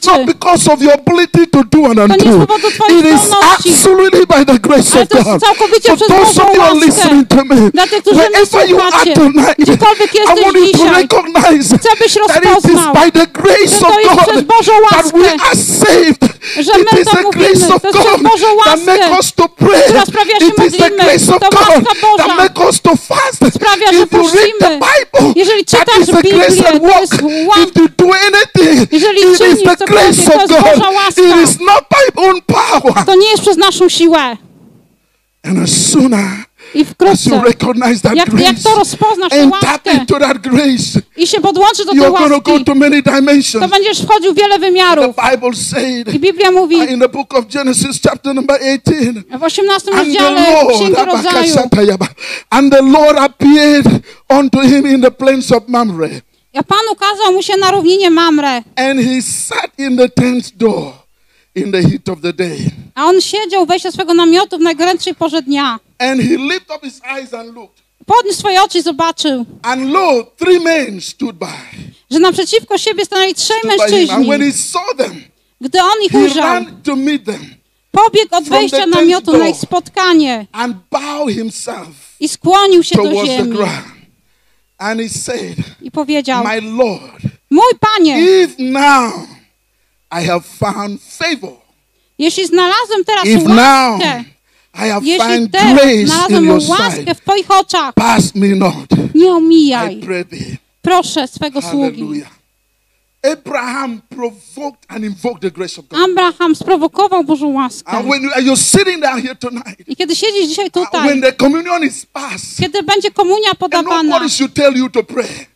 powód tych It is rzeczy. not because of your ability to do and nie jest undo. powodu twoich It is zdolności. absolutely by the grace Ale of to jest God. całkowicie For przez those Bożą of you are łaskę. listening to me, Dla tych, którzy mnie wherever you are słuchacie, tonight, gdziekolwiek I jesteś want you to dzisiaj, recognize chcę, byś that it is rozpoznał, by the grace że of to jest przez God Bożą that we łaskę, are saved. że It my is to the mówimy. grace of To jest przez God Bożą that łaskę, make us to pray. która sprawia, że It is the modlimy. grace of To God łaska Boża that make us to fast. sprawia, że If you read the postimy. Bible, Jeżeli czytasz Biblię, to jest ła- If you do anything, Jeżeli czynisz cokolwiek, to jest Boża łaska. It is not by own power. To nie jest przez naszą siłę. And as soon as I As you wkrótce, recognize that jak, jak to rozpoznasz, tę and tap łaskę into that grace, i się podłączy do tej you're going to go łaski, to many to dimensions. będziesz wchodził w wiele The wymiarów. Bible said I Biblia mówi in the book of Genesis, chapter number 18, w 18 and the rozdziale Lord, Księgi Rodzaju, and the Lord appeared unto him in the plains of Mamre, a Pan ukazał mu się na równinie Mamre, and he sat in the tent door in the heat of the day. a on siedział u wejścia swego namiotu w najgorętszej porze dnia. And he lifted up his eyes and looked, Podniósł swoje oczy i zobaczył, and lo, three men stood by. że naprzeciwko siebie stanęli trzej him. And mężczyźni. when he saw them, Gdy on ich he ujrzał, ran to meet them pobiegł od wejścia namiotu na ich spotkanie and bowed himself i skłonił się do ziemi. And he said, i powiedział, My Lord, mój Panie, if now I have found favor, jeśli znalazłem teraz if now łaskę, I have jeśli found teraz grace in znalazłem your łaskę w Twoich oczach, pass me not. nie I omijaj, pray thee. proszę swego sługi. Hallelujah. Abraham provoked and invoked the grace of God. Abraham sprowokował Bożą łaskę. And when you- you're sitting down here tonight, I kiedy siedzisz dzisiaj uh, tutaj, when the communion is passed, kiedy będzie komunia and podawana nobody should tell you to pray.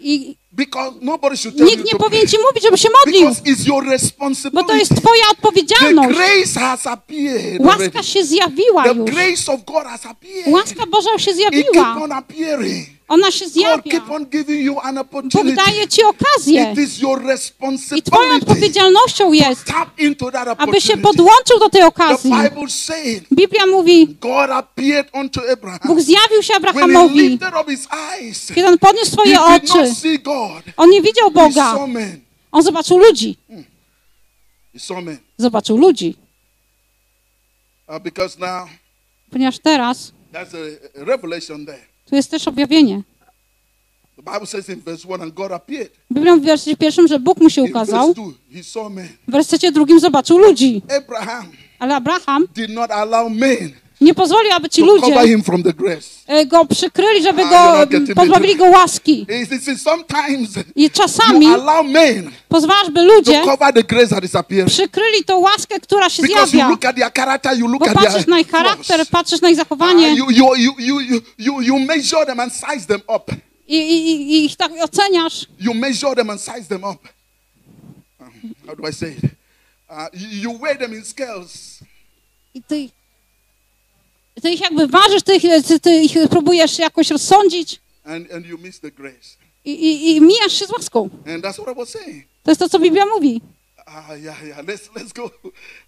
I nikt nie powinien ci mówić, żeby się modlił, bo to jest twoja odpowiedzialność. Łaska się zjawiła już. Łaska Boża się zjawiła. Ona się zjawia. Bóg daje ci okazję. I twoją odpowiedzialnością jest, aby się podłączył do tej okazji. Biblia mówi. Bóg zjawił się Abrahamowi, kiedy on podniósł swoje oczy. On nie widział Boga, on zobaczył ludzi. Men. Zobaczył ludzi. Uh, Ponieważ teraz, tu jest też objawienie. The Bible says in verse 1, and God appeared. Biblia w wersecie pierwszym, że Bóg mu się ukazał. 2, he saw men. W wersecie drugim zobaczył ludzi. Abraham Ale Abraham nie pozwolił, aby ci ludzie e, go przykryli, żeby Ah, go pozbawili go łaski. I czasami pozwalasz, by ludzie przykryli tą łaskę, która się zjawia. Bo patrzysz na ich charakter, patrzysz na ich Ah, zachowanie i, i, i- i ich tak oceniasz. You measure them and size them up. Um, how do I say it? Uh, you weigh them in scales. I ty, ty ich jakby ważysz, ty, ich- ty, ty ich próbujesz jakoś rozsądzić And, and you miss the grace. i, i, i mijasz się z łaską. And that's what I was saying. To jest to, co Biblia mówi. Ah, yeah, yeah. Let's let's go.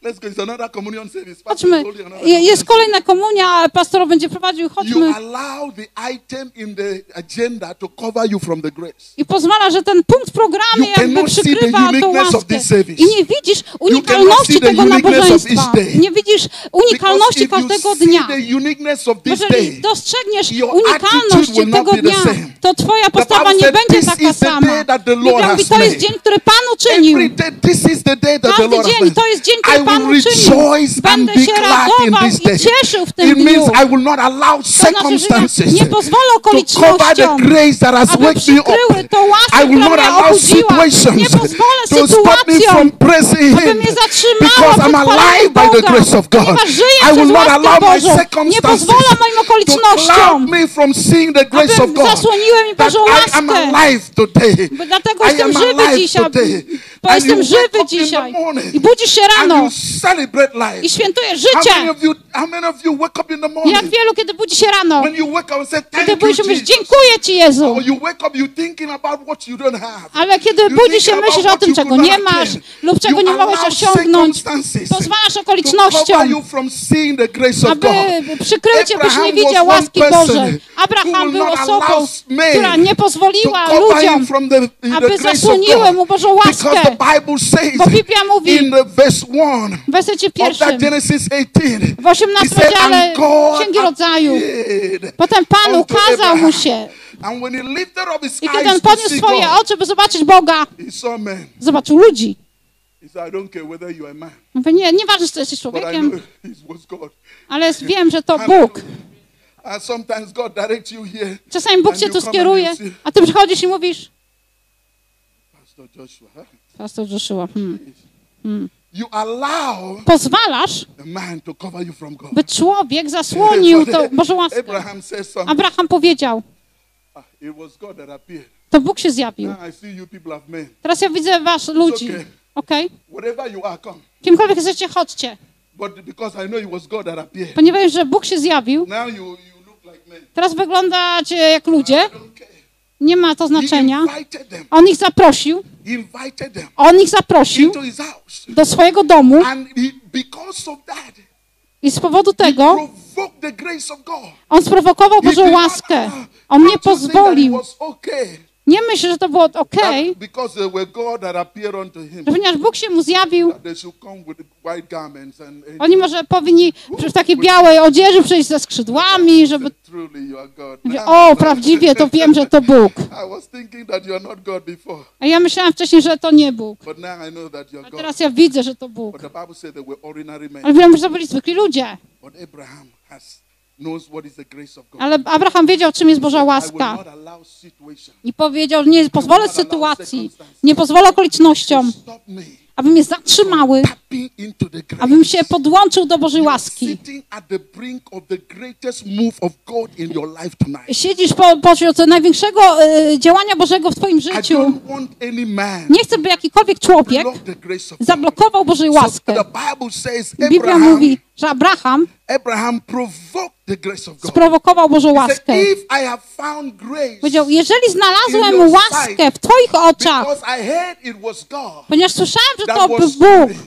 Let's go. It's another communion service. Pastor Chodźmy. another Jest kolejna komunia, pastor będzie prowadził, You chodźmy. allow the item in the agenda to cover you from the grace. I pozwala, że ten punkt w programie You jakby cannot see the przykrywa tą uniqueness of łaskę. this service. I nie widzisz see unikalności the tego uniqueness of nabożeństwa. each day. Nie widzisz Because unikalności if you każdego see dnia. the uniqueness of Bo this Jeżeli day, dostrzegniesz your unikalność attitude will not tego be the dnia, same. to twoja postawa Bible nie said, będzie "This taka is the sama. that the Lord Biblia mówi, has to jest made." dzień, który Pan uczynił. every day, this is the day that the Każdy Lord has dzień made. to jest dzień, który I Pan will uczynił. rejoice and Będę be się glad in radował this i day. cieszył w tym It dniu. means I will not allow To znaczy, że circumstances ja nie pozwolę to cover the okolicznościom, grace that has aby waked me przykryły up. tą łaskę, I will która not mnie allow obudziła. situations Nie pozwolę to stop me sytuacjom, from praising aby Him mnie zatrzymała because I'm przed chwaleniem alive by the Boga. grace of God. Ponieważ żyję I will przez not łaskę allow my Bożą. Nie circumstances pozwolę moim to okolicznościom, cloud me from seeing the grace aby of God. zasłoniły mi That Bożą I am łaskę. alive today. Bo dlatego I jestem am żywy alive dzisiaj. today. Bo And jestem you wake żywy dzisiaj. I budzisz się rano i świętujesz życie. many of you, how many of you wake up in the Jak wielu, kiedy budzi się rano, When you wake up and say, kiedy budzisz mówisz, dziękuję Ci Jezu. Ale kiedy budzisz się, myślisz o tym, czego nie masz lub czego nie mogłeś osiągnąć, pozwalasz okolicznościom, cover you from seeing the grace of aby God. przykrył Cię, byś nie widział łaski Bożej. Abraham był osobą, która nie pozwoliła ludziom, aby zasłoniły mu. Bożą łaskę. Says Bo Biblia mówi in the verse 1 w wersecie of pierwszym, Genesis 18, w 18 he said, rozdziale Księgi Rodzaju, potem Pan ukazał mu się. I kiedy on podniósł swoje God, oczy, by zobaczyć Boga, zobaczył ludzi. He said, I don't care whether you are a man, Mówię, nie, nieważne, czy jesteś człowiekiem, ale wiem, że to Bóg. Czasami Bóg cię tu skieruje, a ty przychodzisz i mówisz, Pastor Joshua, huh? Pastor Joshua, hmm, you allow pozwalasz, a man to cover you from God. by człowiek zasłonił tą Bożą łaskę. Abraham says something. Abraham powiedział, Ah, It was God that appeared. to Bóg się zjawił. Now I see you people men. Teraz ja widzę was, ludzi. okay. Whatever you are, come. Kimkolwiek jesteście, chodźcie. But because I know it was God that appeared, Ponieważ, że Bóg się zjawił, now you, you look like men. teraz wyglądacie jak ludzie. I don't care. Nie ma to znaczenia. On ich zaprosił. On ich zaprosił do swojego domu i z powodu tego on sprowokował Bożą łaskę. On nie pozwolił. Nie myśl, że to było że ponieważ Bóg się mu zjawił, oni może powinni w takiej białej odzieży przyjść ze skrzydłami, żeby... O, prawdziwie, to wiem, że to Bóg. A ja myślałam wcześniej, że to nie Bóg. A teraz ja widzę, że to Bóg. Ale wiem, że to byli zwykli ludzie. Ale Abraham wiedział, czym jest Boża łaska. I powiedział, nie pozwolę sytuacji, nie pozwolę okolicznościom, aby mnie zatrzymały, abym się podłączył do Bożej łaski. Siedzisz po, pośród największego e, działania Bożego w Twoim życiu. Nie chcę, by jakikolwiek człowiek zablokował Bożej łaskę. Biblia mówi, że Abraham Abraham provoked the grace of God. sprowokował Bożą łaskę. if I have found grace, Powiedział, jeżeli znalazłem łaskę w Twoich oczach, because I heard it was God ponieważ słyszałem, że to był Bóg, coming.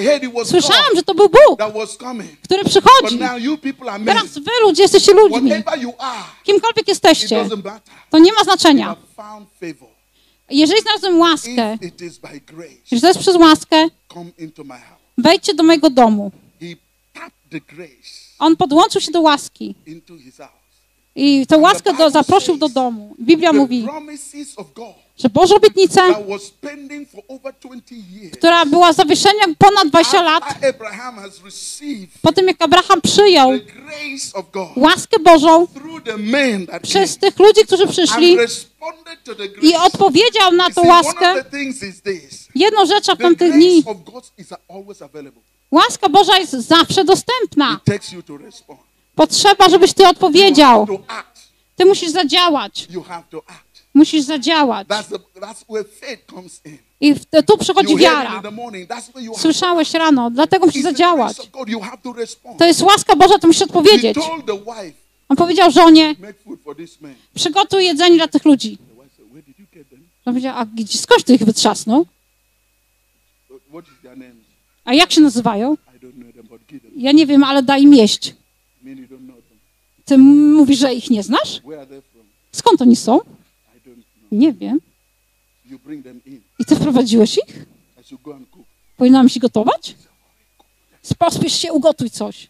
I heard it was słyszałem, God że to był Bóg, that was coming. który But przychodzi. now you people are men. Teraz wy ludzie jesteście ludźmi. Whatever you are, Kimkolwiek it jesteście, doesn't matter. to nie ma znaczenia. Jeżeli znalazłem łaskę, jeżeli to jest przez łaskę, wejdźcie do mojego domu. He tapped the grace On podłączył się do łaski. i tę łaskę do, zaprosił do domu. Biblia mówi, że Boża obietnica, that was pending for over 20 years. która była zawieszeniem ponad 20 lat, po tym jak Abraham przyjął łaskę Bożą przez tych ludzi, którzy przyszli i odpowiedział na tę łaskę, jedną rzecz w tamtych dni, łaska Boża jest zawsze dostępna. Potrzeba, żebyś ty odpowiedział. Ty musisz zadziałać. Musisz zadziałać. I tu przychodzi wiara. Słyszałeś rano, dlatego musisz zadziałać. to jest łaska Boża, to musisz odpowiedzieć. On powiedział żonie, przygotuj jedzenie dla tych ludzi. On powiedział, a gdzie, skądś ty ich wytrzasnął? What is their names? A jak się nazywają? Ja nie wiem, ale daj im jeść. Ty mówisz, że ich nie znasz? Skąd oni są? Nie wiem. I ty wprowadziłeś ich? Powinnam się gotować? Pospiesz się, ugotuj coś.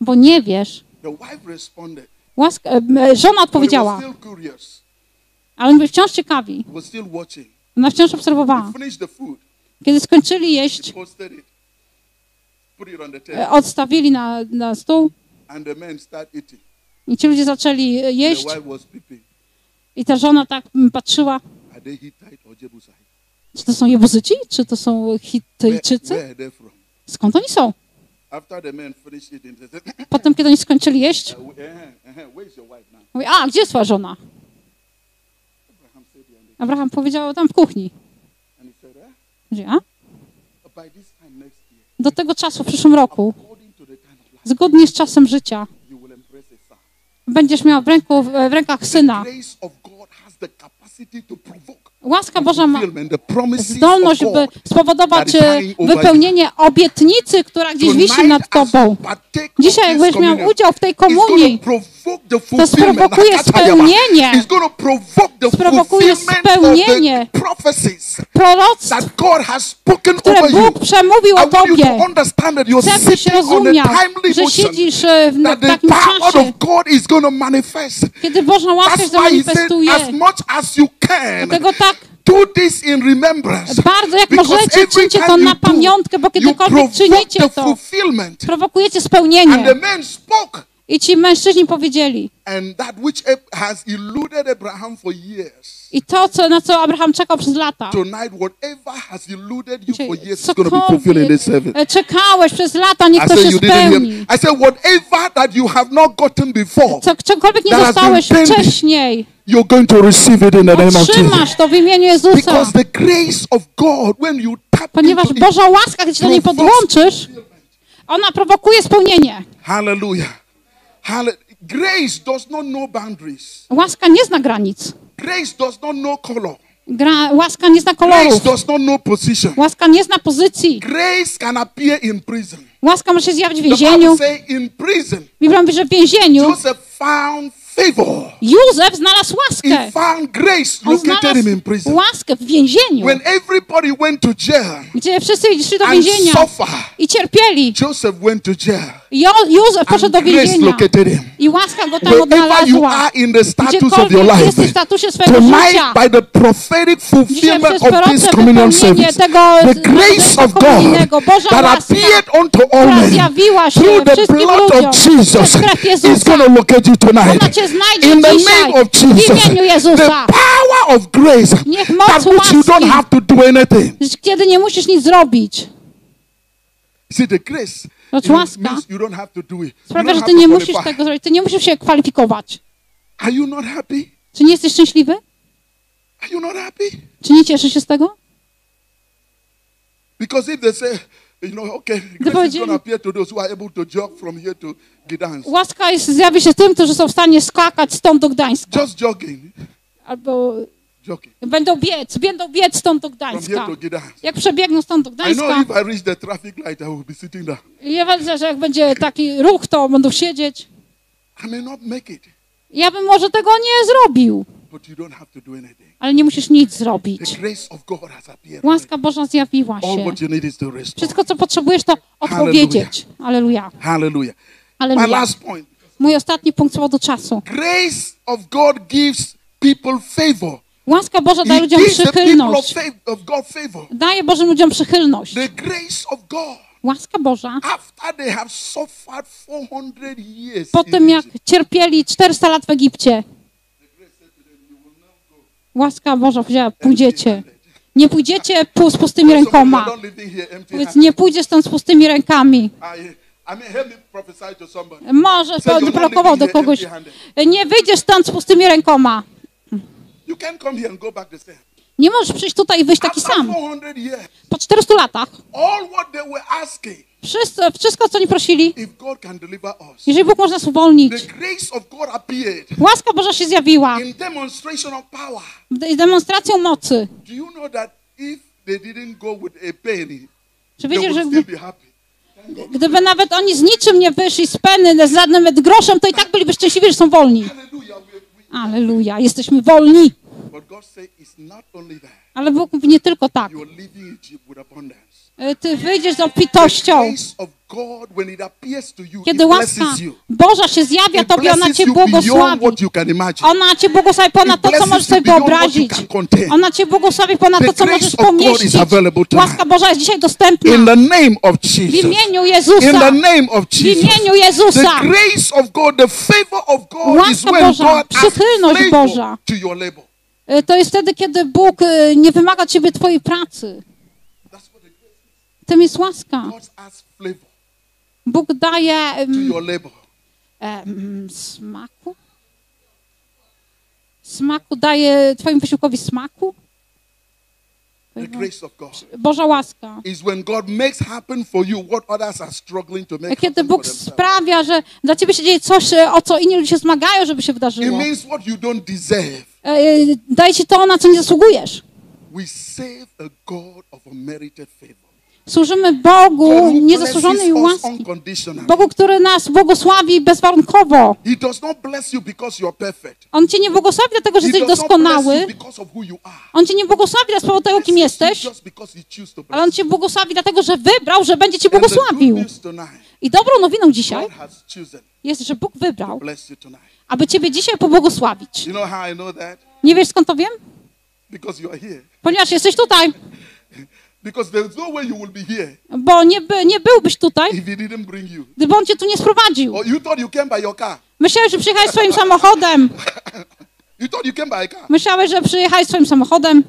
Bo nie wiesz. Łaska, e, żona he was odpowiedziała, ale on był wciąż ciekawi. Ona wciąż obserwowała. Kiedy skończyli jeść, e, odstawili na, na stół i ci ludzie zaczęli e, jeść i ta żona tak patrzyła, czy to są Jebuzyci, czy to są Hityjczycy? Skąd oni są? Potem, kiedy oni skończyli jeść, uh, uh, uh, wife now? mówi, a, gdzie jest twoja żona? Abraham powiedział, tam w kuchni. A? Do tego czasu, w przyszłym roku, zgodnie z czasem życia, będziesz miał w, ręku, w rękach syna. Łaska Boża ma zdolność, by spowodować e, wypełnienie obietnicy, która gdzieś wisi nad tobą. Dzisiaj, of jak this będziesz miał udział w tej komunii, to sprowokuje spełnienie. Sprowokuje spełnienie. proroctw, które. Bóg przemówił o tobie. Chcę, byś rozumiał, że siedzisz e, w takim czasie, kiedy Boża łaska się can, Dlatego tak do this in remembrance. bardzo jak Because możecie, czyńcie to na pamiątkę, bo kiedykolwiek czynicie to, prowokujecie And the spełnienie. men spoke I ci mężczyźni powiedzieli, and that which Ab- has eluded Abraham for years. i to, co, na co Abraham czekał przez lata, Tonight, whatever has eluded you for years is going to be fulfilled in this e, czekałeś przez lata, niech to się spełni. I said whatever that you have not gotten before, Co, czegokolwiek nie dostałeś wcześniej, you're going to receive it in the name of Jesus. to w imieniu Jezusa. Because the grace of God, when you tap Ponieważ Boża łaska, gdy się do niej podłączysz, ona prowokuje spełnienie. hallelujah. Halle- grace does not know boundaries. Łaska nie zna granic. Grace does not know color. Gra, łaska nie zna Grace kolorów. does not know position. Łaska nie zna pozycji. Grace can appear in prison. Łaska może się zjawić w The Bible więzieniu. say in prison, Biblia mówi, że w więzieniu Joseph found favor. Józef znalazł He found grace On located him in prison. łaskę w więzieniu, When everybody went to jail gdzie wszyscy szli do więzienia suffer, i cierpieli. Joseph went to jail Jo, Józef poszedł do więzienia i łaska go tam odnalazła. are in the status of your Gdziekolwiek jesteś w life, statusie swojego tonight życia, by the prophetic fulfillment of this communion service, tego the grace of God Boża that łaska, appeared unto all men through the blood ludziom of Jesus is going to locate you tonight. Ona cię znajdzie In the name of Jesus, the power of grace that which you don't have to do anything. Kiedy nie musisz nic zrobić. See, the grace Lecz know, łaska Sprawia, że ty nie musisz tego zrobić. Ty nie musisz się kwalifikować. Czy nie jesteś szczęśliwy? Czy nie cieszysz się z tego? Because if they say, you know, okay, grace is appear to those who are able to jog from here to Gdansk. Łaska jest, zjawi się tym, którzy są w stanie skakać stąd do Gdańska. Just jogging, Albo będą biec, będą biec stąd do Gdańska. Jak przebiegną stąd do Gdańska, ja wiedzę, że jak będzie taki ruch, to będą siedzieć. Ja bym może tego nie zrobił, but you don't have to do anything. ale nie musisz nic zrobić. Łaska Boża zjawiła się. Wszystko, co potrzebujesz, to odpowiedzieć. Aleluja. Aleluja. point. Mój ostatni punkt z powodu czasu. Grace of God gives people favor. Łaska Boża daje ludziom przychylność. Daje Bożym ludziom przychylność. Łaska Boża, After they have suffered 400 years, po tym jak cierpieli 400 lat w Egipcie, łaska Boża powiedziała, pójdziecie. Nie pójdziecie z pustymi rękoma. Więc nie pójdziesz stąd z pustymi rękami. Może living do kogoś. Nie wyjdziesz stąd z pustymi rękoma. Nie możesz przyjść tutaj i wyjść taki sam. 400 years, Po 400 latach wszystko, wszystko co oni prosili, jeżeli Bóg może nas uwolnić, łaska Boża się zjawiła de- demonstracją mocy. Czy wiecie, że gdyby nawet oni z niczym nie wyszli z peny, z żadnym groszem, to i tak byliby szczęśliwi, że są wolni. Aleluja, jesteśmy wolni. Ale Bóg mówi nie tylko tak. E, Ty wyjdziesz z obfitością. Kiedy łaska. Boża się zjawia Tobie, ona Cię błogosławi. Ona Cię błogosławi ponad to, co możesz sobie wyobrazić. Ona Cię błogosławi ponad to, co możesz pomieścić. Łaska Boża jest dzisiaj dostępna. W imieniu Jezusa. W imieniu Jezusa. Łaska Boża, przychylność Boża. to. E, To jest wtedy, kiedy Bóg e, nie wymaga Ciebie Twojej pracy. That's what the grace Tym jest łaska. Bóg daje labor. em, smaku. Smaku daje Twojemu wysiłkowi smaku. The grace of God Boża łaska. Kiedy Bóg sprawia, że dla Ciebie się dzieje coś, e, o co inni ludzie się zmagają, żeby się It wydarzyło. means what you don't deserve. E, e, Daje Ci to, na co nie zasługujesz. We save a God of unmerited favor. Służymy Bogu niezasłużonej łaski. Bogu, który nas błogosławi bezwarunkowo. On Cię nie błogosławi dlatego, że jesteś doskonały. On Cię nie błogosławi z powodu tego, kim jesteś, ale On Cię błogosławi dlatego, że wybrał, że będzie Cię błogosławił. I dobrą nowiną dzisiaj jest, że Bóg wybrał, aby Ciebie dzisiaj pobłogosławić. Nie wiesz skąd to wiem? Ponieważ jesteś tutaj. Because no way you will be here Bo nie, by, nie byłbyś tutaj, if he didn't bring you. gdyby on cię tu nie sprowadził. Or you thought you came by your car. Myślałeś, że przyjechałeś swoim samochodem. You thought you came by a car. Myślałeś, że przyjechałeś swoim samochodem.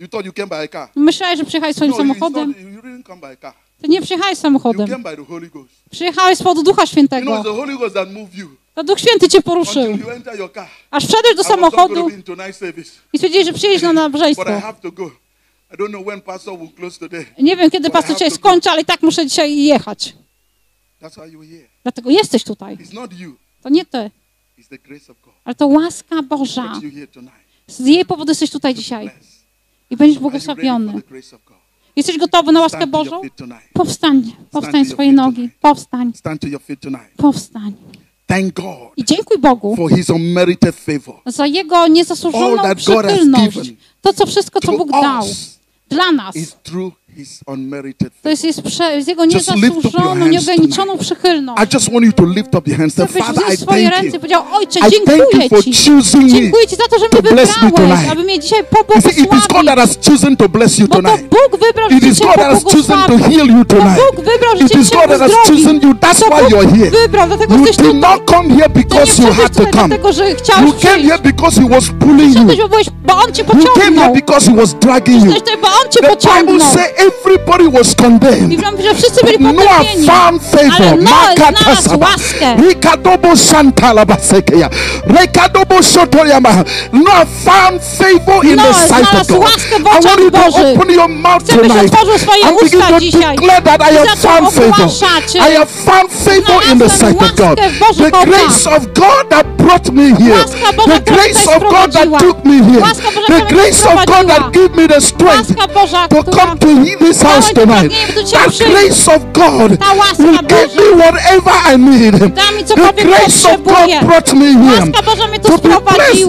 You thought you came by a car. Myślałeś, że przyjechałeś swoim No, you, samochodem. not, you didn't come by a car. Ty nie przyjechałeś You samochodem. came by the Holy Ghost. Przyjechałeś powodu Ducha You know, Świętego. the Holy Ghost that moved you To Duch Święty cię poruszył. you enter your car. Aż wszedłeś do samochodu i stwierdziłeś, że przyjedziesz na nabrzeństwo. Nie wiem, kiedy pastor dzisiaj skończy, ale i tak muszę dzisiaj jechać. That's why you're here. Dlatego jesteś tutaj. To nie ty, It's the grace of God. ale to łaska Boża. Z jej powodu jesteś tutaj dzisiaj i będziesz błogosławiony. Jesteś gotowy na łaskę Bożą? Powstań, powstań z swojej nogi, powstań, powstań. I dziękuj Bogu za Jego niezasłużoną przychylność. To, co wszystko, co Bóg dał dla nas, is through His unmerited to jest, jest, prze, jest Jego Just lift up your niezasłużoną, nieograniczoną przychylność. I just want you to lift up your hands. Say, Father, I swoje thank ręce i you. powiedział, Ojcze, I thank you dziękuję for Ci. choosing me Dziękuję Ci za to, że mnie bless me wybrałeś, tonight. aby mnie dzisiaj it is God that has chosen to bless you Bo tonight. Bóg wybrał, że It is God that has chosen to heal you tonight. Bóg wybrał, że It is God that has chosen you. That's why you're here. wybrał, dlatego You did not come here because you had to come. dlatego, że chciałeś You came here because He was pulling you. bo, On Cię You came here because He was dragging you. Bo On Cię The Bible pociągnął. says everybody was condemned. Biblia mówi, że wszyscy byli Noah potępieni. found favor. Ale Noe znalazł Makatasaba. łaskę. Rikadobo Shantalabasekeya. Rekadobo Shotoyama. Noah found favor in the Noe sight of znalazł God. łaskę w I want oczach you to Bożych. open your mouth Chcę, byś tonight otworzył swoje and begin usta to dzisiaj. declare that I I have zaczął found favor. ogłaszać, I have found favor in the znalazłem sight of God. łaskę w Bożych The oczach. grace of God that brought me here. Łaska Boża, The która grace tutaj of God that sprowadziła. took me here. Łaska Boża, The która mnie grace of God sprowadziła. that gave me the strength Łaska Boża, to która come to this house Dałem tonight. pragnienie, by do Ciebie That przyjść. grace of God Ta łaska will give Boża. me whatever I need. Da mi The cokolwiek grace of God potrzebuję. brought me here. Łaska Boża mnie tu To be blessed.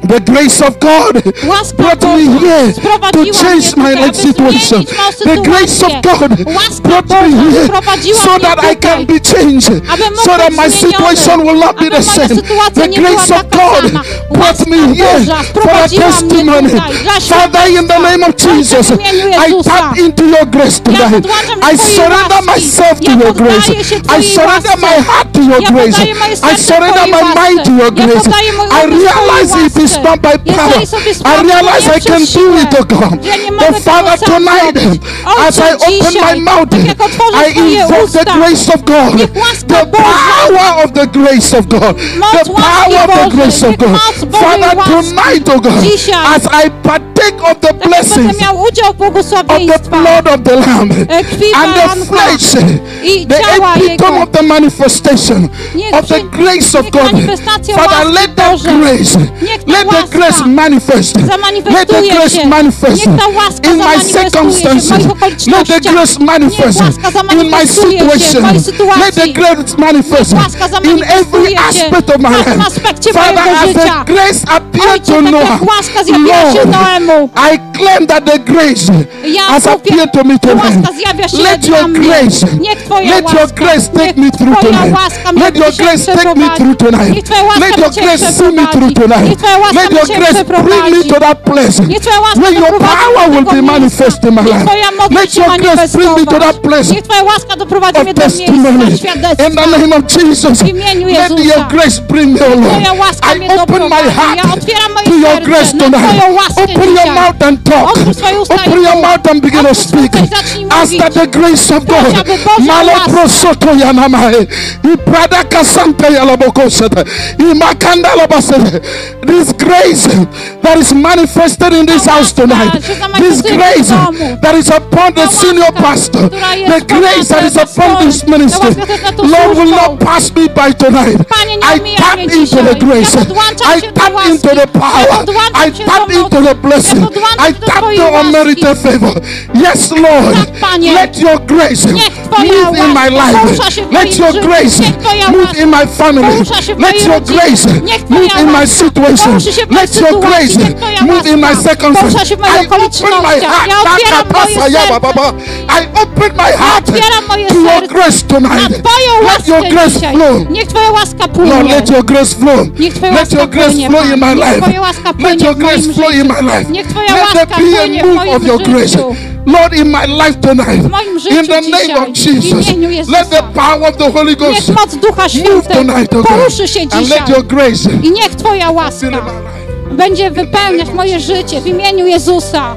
Sprowadziła. The grace of God Łaska brought me Boża here to sprowadziła change mnie tutaj, my life aby situation. zmienić moją The grace of sytuację. God Łaska brought Boża me here sprowadziła so mnie that I tutaj, can be changed, aby mógł so that być my zmieniony, situation will not be aby the moja same. sytuacja The nie była grace of taka God sama. brought me Łaska here Boża for a sprowadziła mnie testimony. tutaj dla Father, in the świadectwa. name of Jesus, Ojcze, w imieniu I Jezusa. tap into your grace Ja tonight. podłączam I Twojej surrender łaski. myself to Ja your grace. poddaję się I Twojej surrender łasce. my heart to your Ja grace. poddaję moje I serce surrender Twojej my mind to your łasce. Ja grace. poddaję mój I umysł Twojej realize it is łasce. Not by power. Jeżeli sobie I sprawdzę, realize nie I can przez do siłę, it, oh God. że ja nie But mogę Father, tego sam tonight, zrobić. as I Ojcze, open dzisiaj, my mouth, tak jak otworzę I swoje invoke the usta, grace of God, niech łaska the Boża, power of the grace of God, moc the łaski power of the Bożej, grace of niech God. moc Bożej Father, łaski tonight, oh God, dzisiaj, as I partake of the tak jak będę blessings miał udział w of the błogosławieństwa blood of the Lamb e, krwi and the baranka flesh, i the ciała epitome Jego. of the manifestation Niech of the przy- grace of niech God. manifestacja Father, łaski let that Bożej, grace, niech ta let the łaska grace manifest. Let the zamanifestuje grace się. manifest Niech ta łaska in my zamanifestuje się w circumstances. moich Let the okolicznościach. grace manifest Niech łaska in my zamanifestuje się w situation. mojej Let the sytuacji. grace manifest Niech łaska in every zamanifestuje się aspect of my w każdym life. aspekcie Father, mojego as the życia. grace appeared Ojcze, to tak Noah, jak łaska zjawiła się Lord, Noemu. I claim that the grace Ja has kupię, appeared to me ta tonight. łaska zjawia się Let dla your mnie. grace, Niech Twoja let your łaska, grace take niech me through Twoja tonight. łaska mnie Let your dzisiaj grace take me przeprowadzi. through tonight. Niech Twoja łaska Let your mnie dzisiaj grace see me through przeprowadzi. tonight. Niech Twoja łaska Let mnie your dzisiaj grace bring me przeprowadzi. to that place Niech Twoja łaska where your doprowadzi power mnie will do be tego miejsca. manifest in my Niech life. Twoja moc Let się your grace bring me to that manifestować. place Niech Twoja łaska doprowadzi of mnie do testimony. miejsca In świadectwa. the name of Jesus, W imieniu let Jezusa. your grace bring me, oh Lord. Twoja łaska I mnie open my doprowadzi. heart Ja otwieram moje to your serce grace na tonight. Twoją łaskę Open your dzisiaj. mouth and talk. Otwórz swoje usta i Open your mów. mouth and begin to Otwórz speak. usta i zacznij Ask mówić. that the grace of God. Proszę, aby Boża Male łaska- prosoto yanamae. Ibrada kasanta yalabokosete. Imakanda labasete. This grace that is manifested in this Ta house łaska tonight. się This zamanifestuje w grace tym domu. that is upon the Ta senior łaska, pastor. która jest The grace that is ponad upon this apostolem. ministry. Ta łaska też nad tą Lord will służbą. not pass me by tonight. Panie, nie I omijaj tap mnie into dzisiaj. the grace. Ja podłączam I się do tap łaski. into the Ja power. podłączam I się tap do into mocy. the blessing. Ja podłączam I do tap Twojej the łaski. unmerited favor. Yes, Lord. Tak, Panie. Let your grace Niech Twoja move in my łaska life. porusza się w Let moim your życiu. grace Niech Twoja move łaska in my family. porusza się w Let mojej your rodzinie. grace Niech Twoja move in my łaska situation. poruszy się w mojej Let your sytuacji. grace Niech Twoja move in my łaska circumstances. porusza się w moich I open my okolicznościach. heart. Ja otwieram moje Takapasa yaba serce. baba. I open my heart otwieram moje to your serce grace na tonight. Twoją Let your łaskę grace dzisiaj. flow. Niech Twoja łaska płynie. Lord, płynie. let your grace flow. Niech Twoja Let łaska your grace płynie, flow in Panie. my Niech life. Twoja łaska Let płynie your w moim grace flow in my życiu. life. Niech Twoja Let łaska płynie w move moim życiu. Lord, in my life tonight. In the name of Jesus. Let the power of the Holy Niech Ghost moc Ducha Świętego tonight, oh poruszy się And dzisiaj. let your grace I niech Twoja łaska będzie wypełniać moje życie w imieniu Jezusa.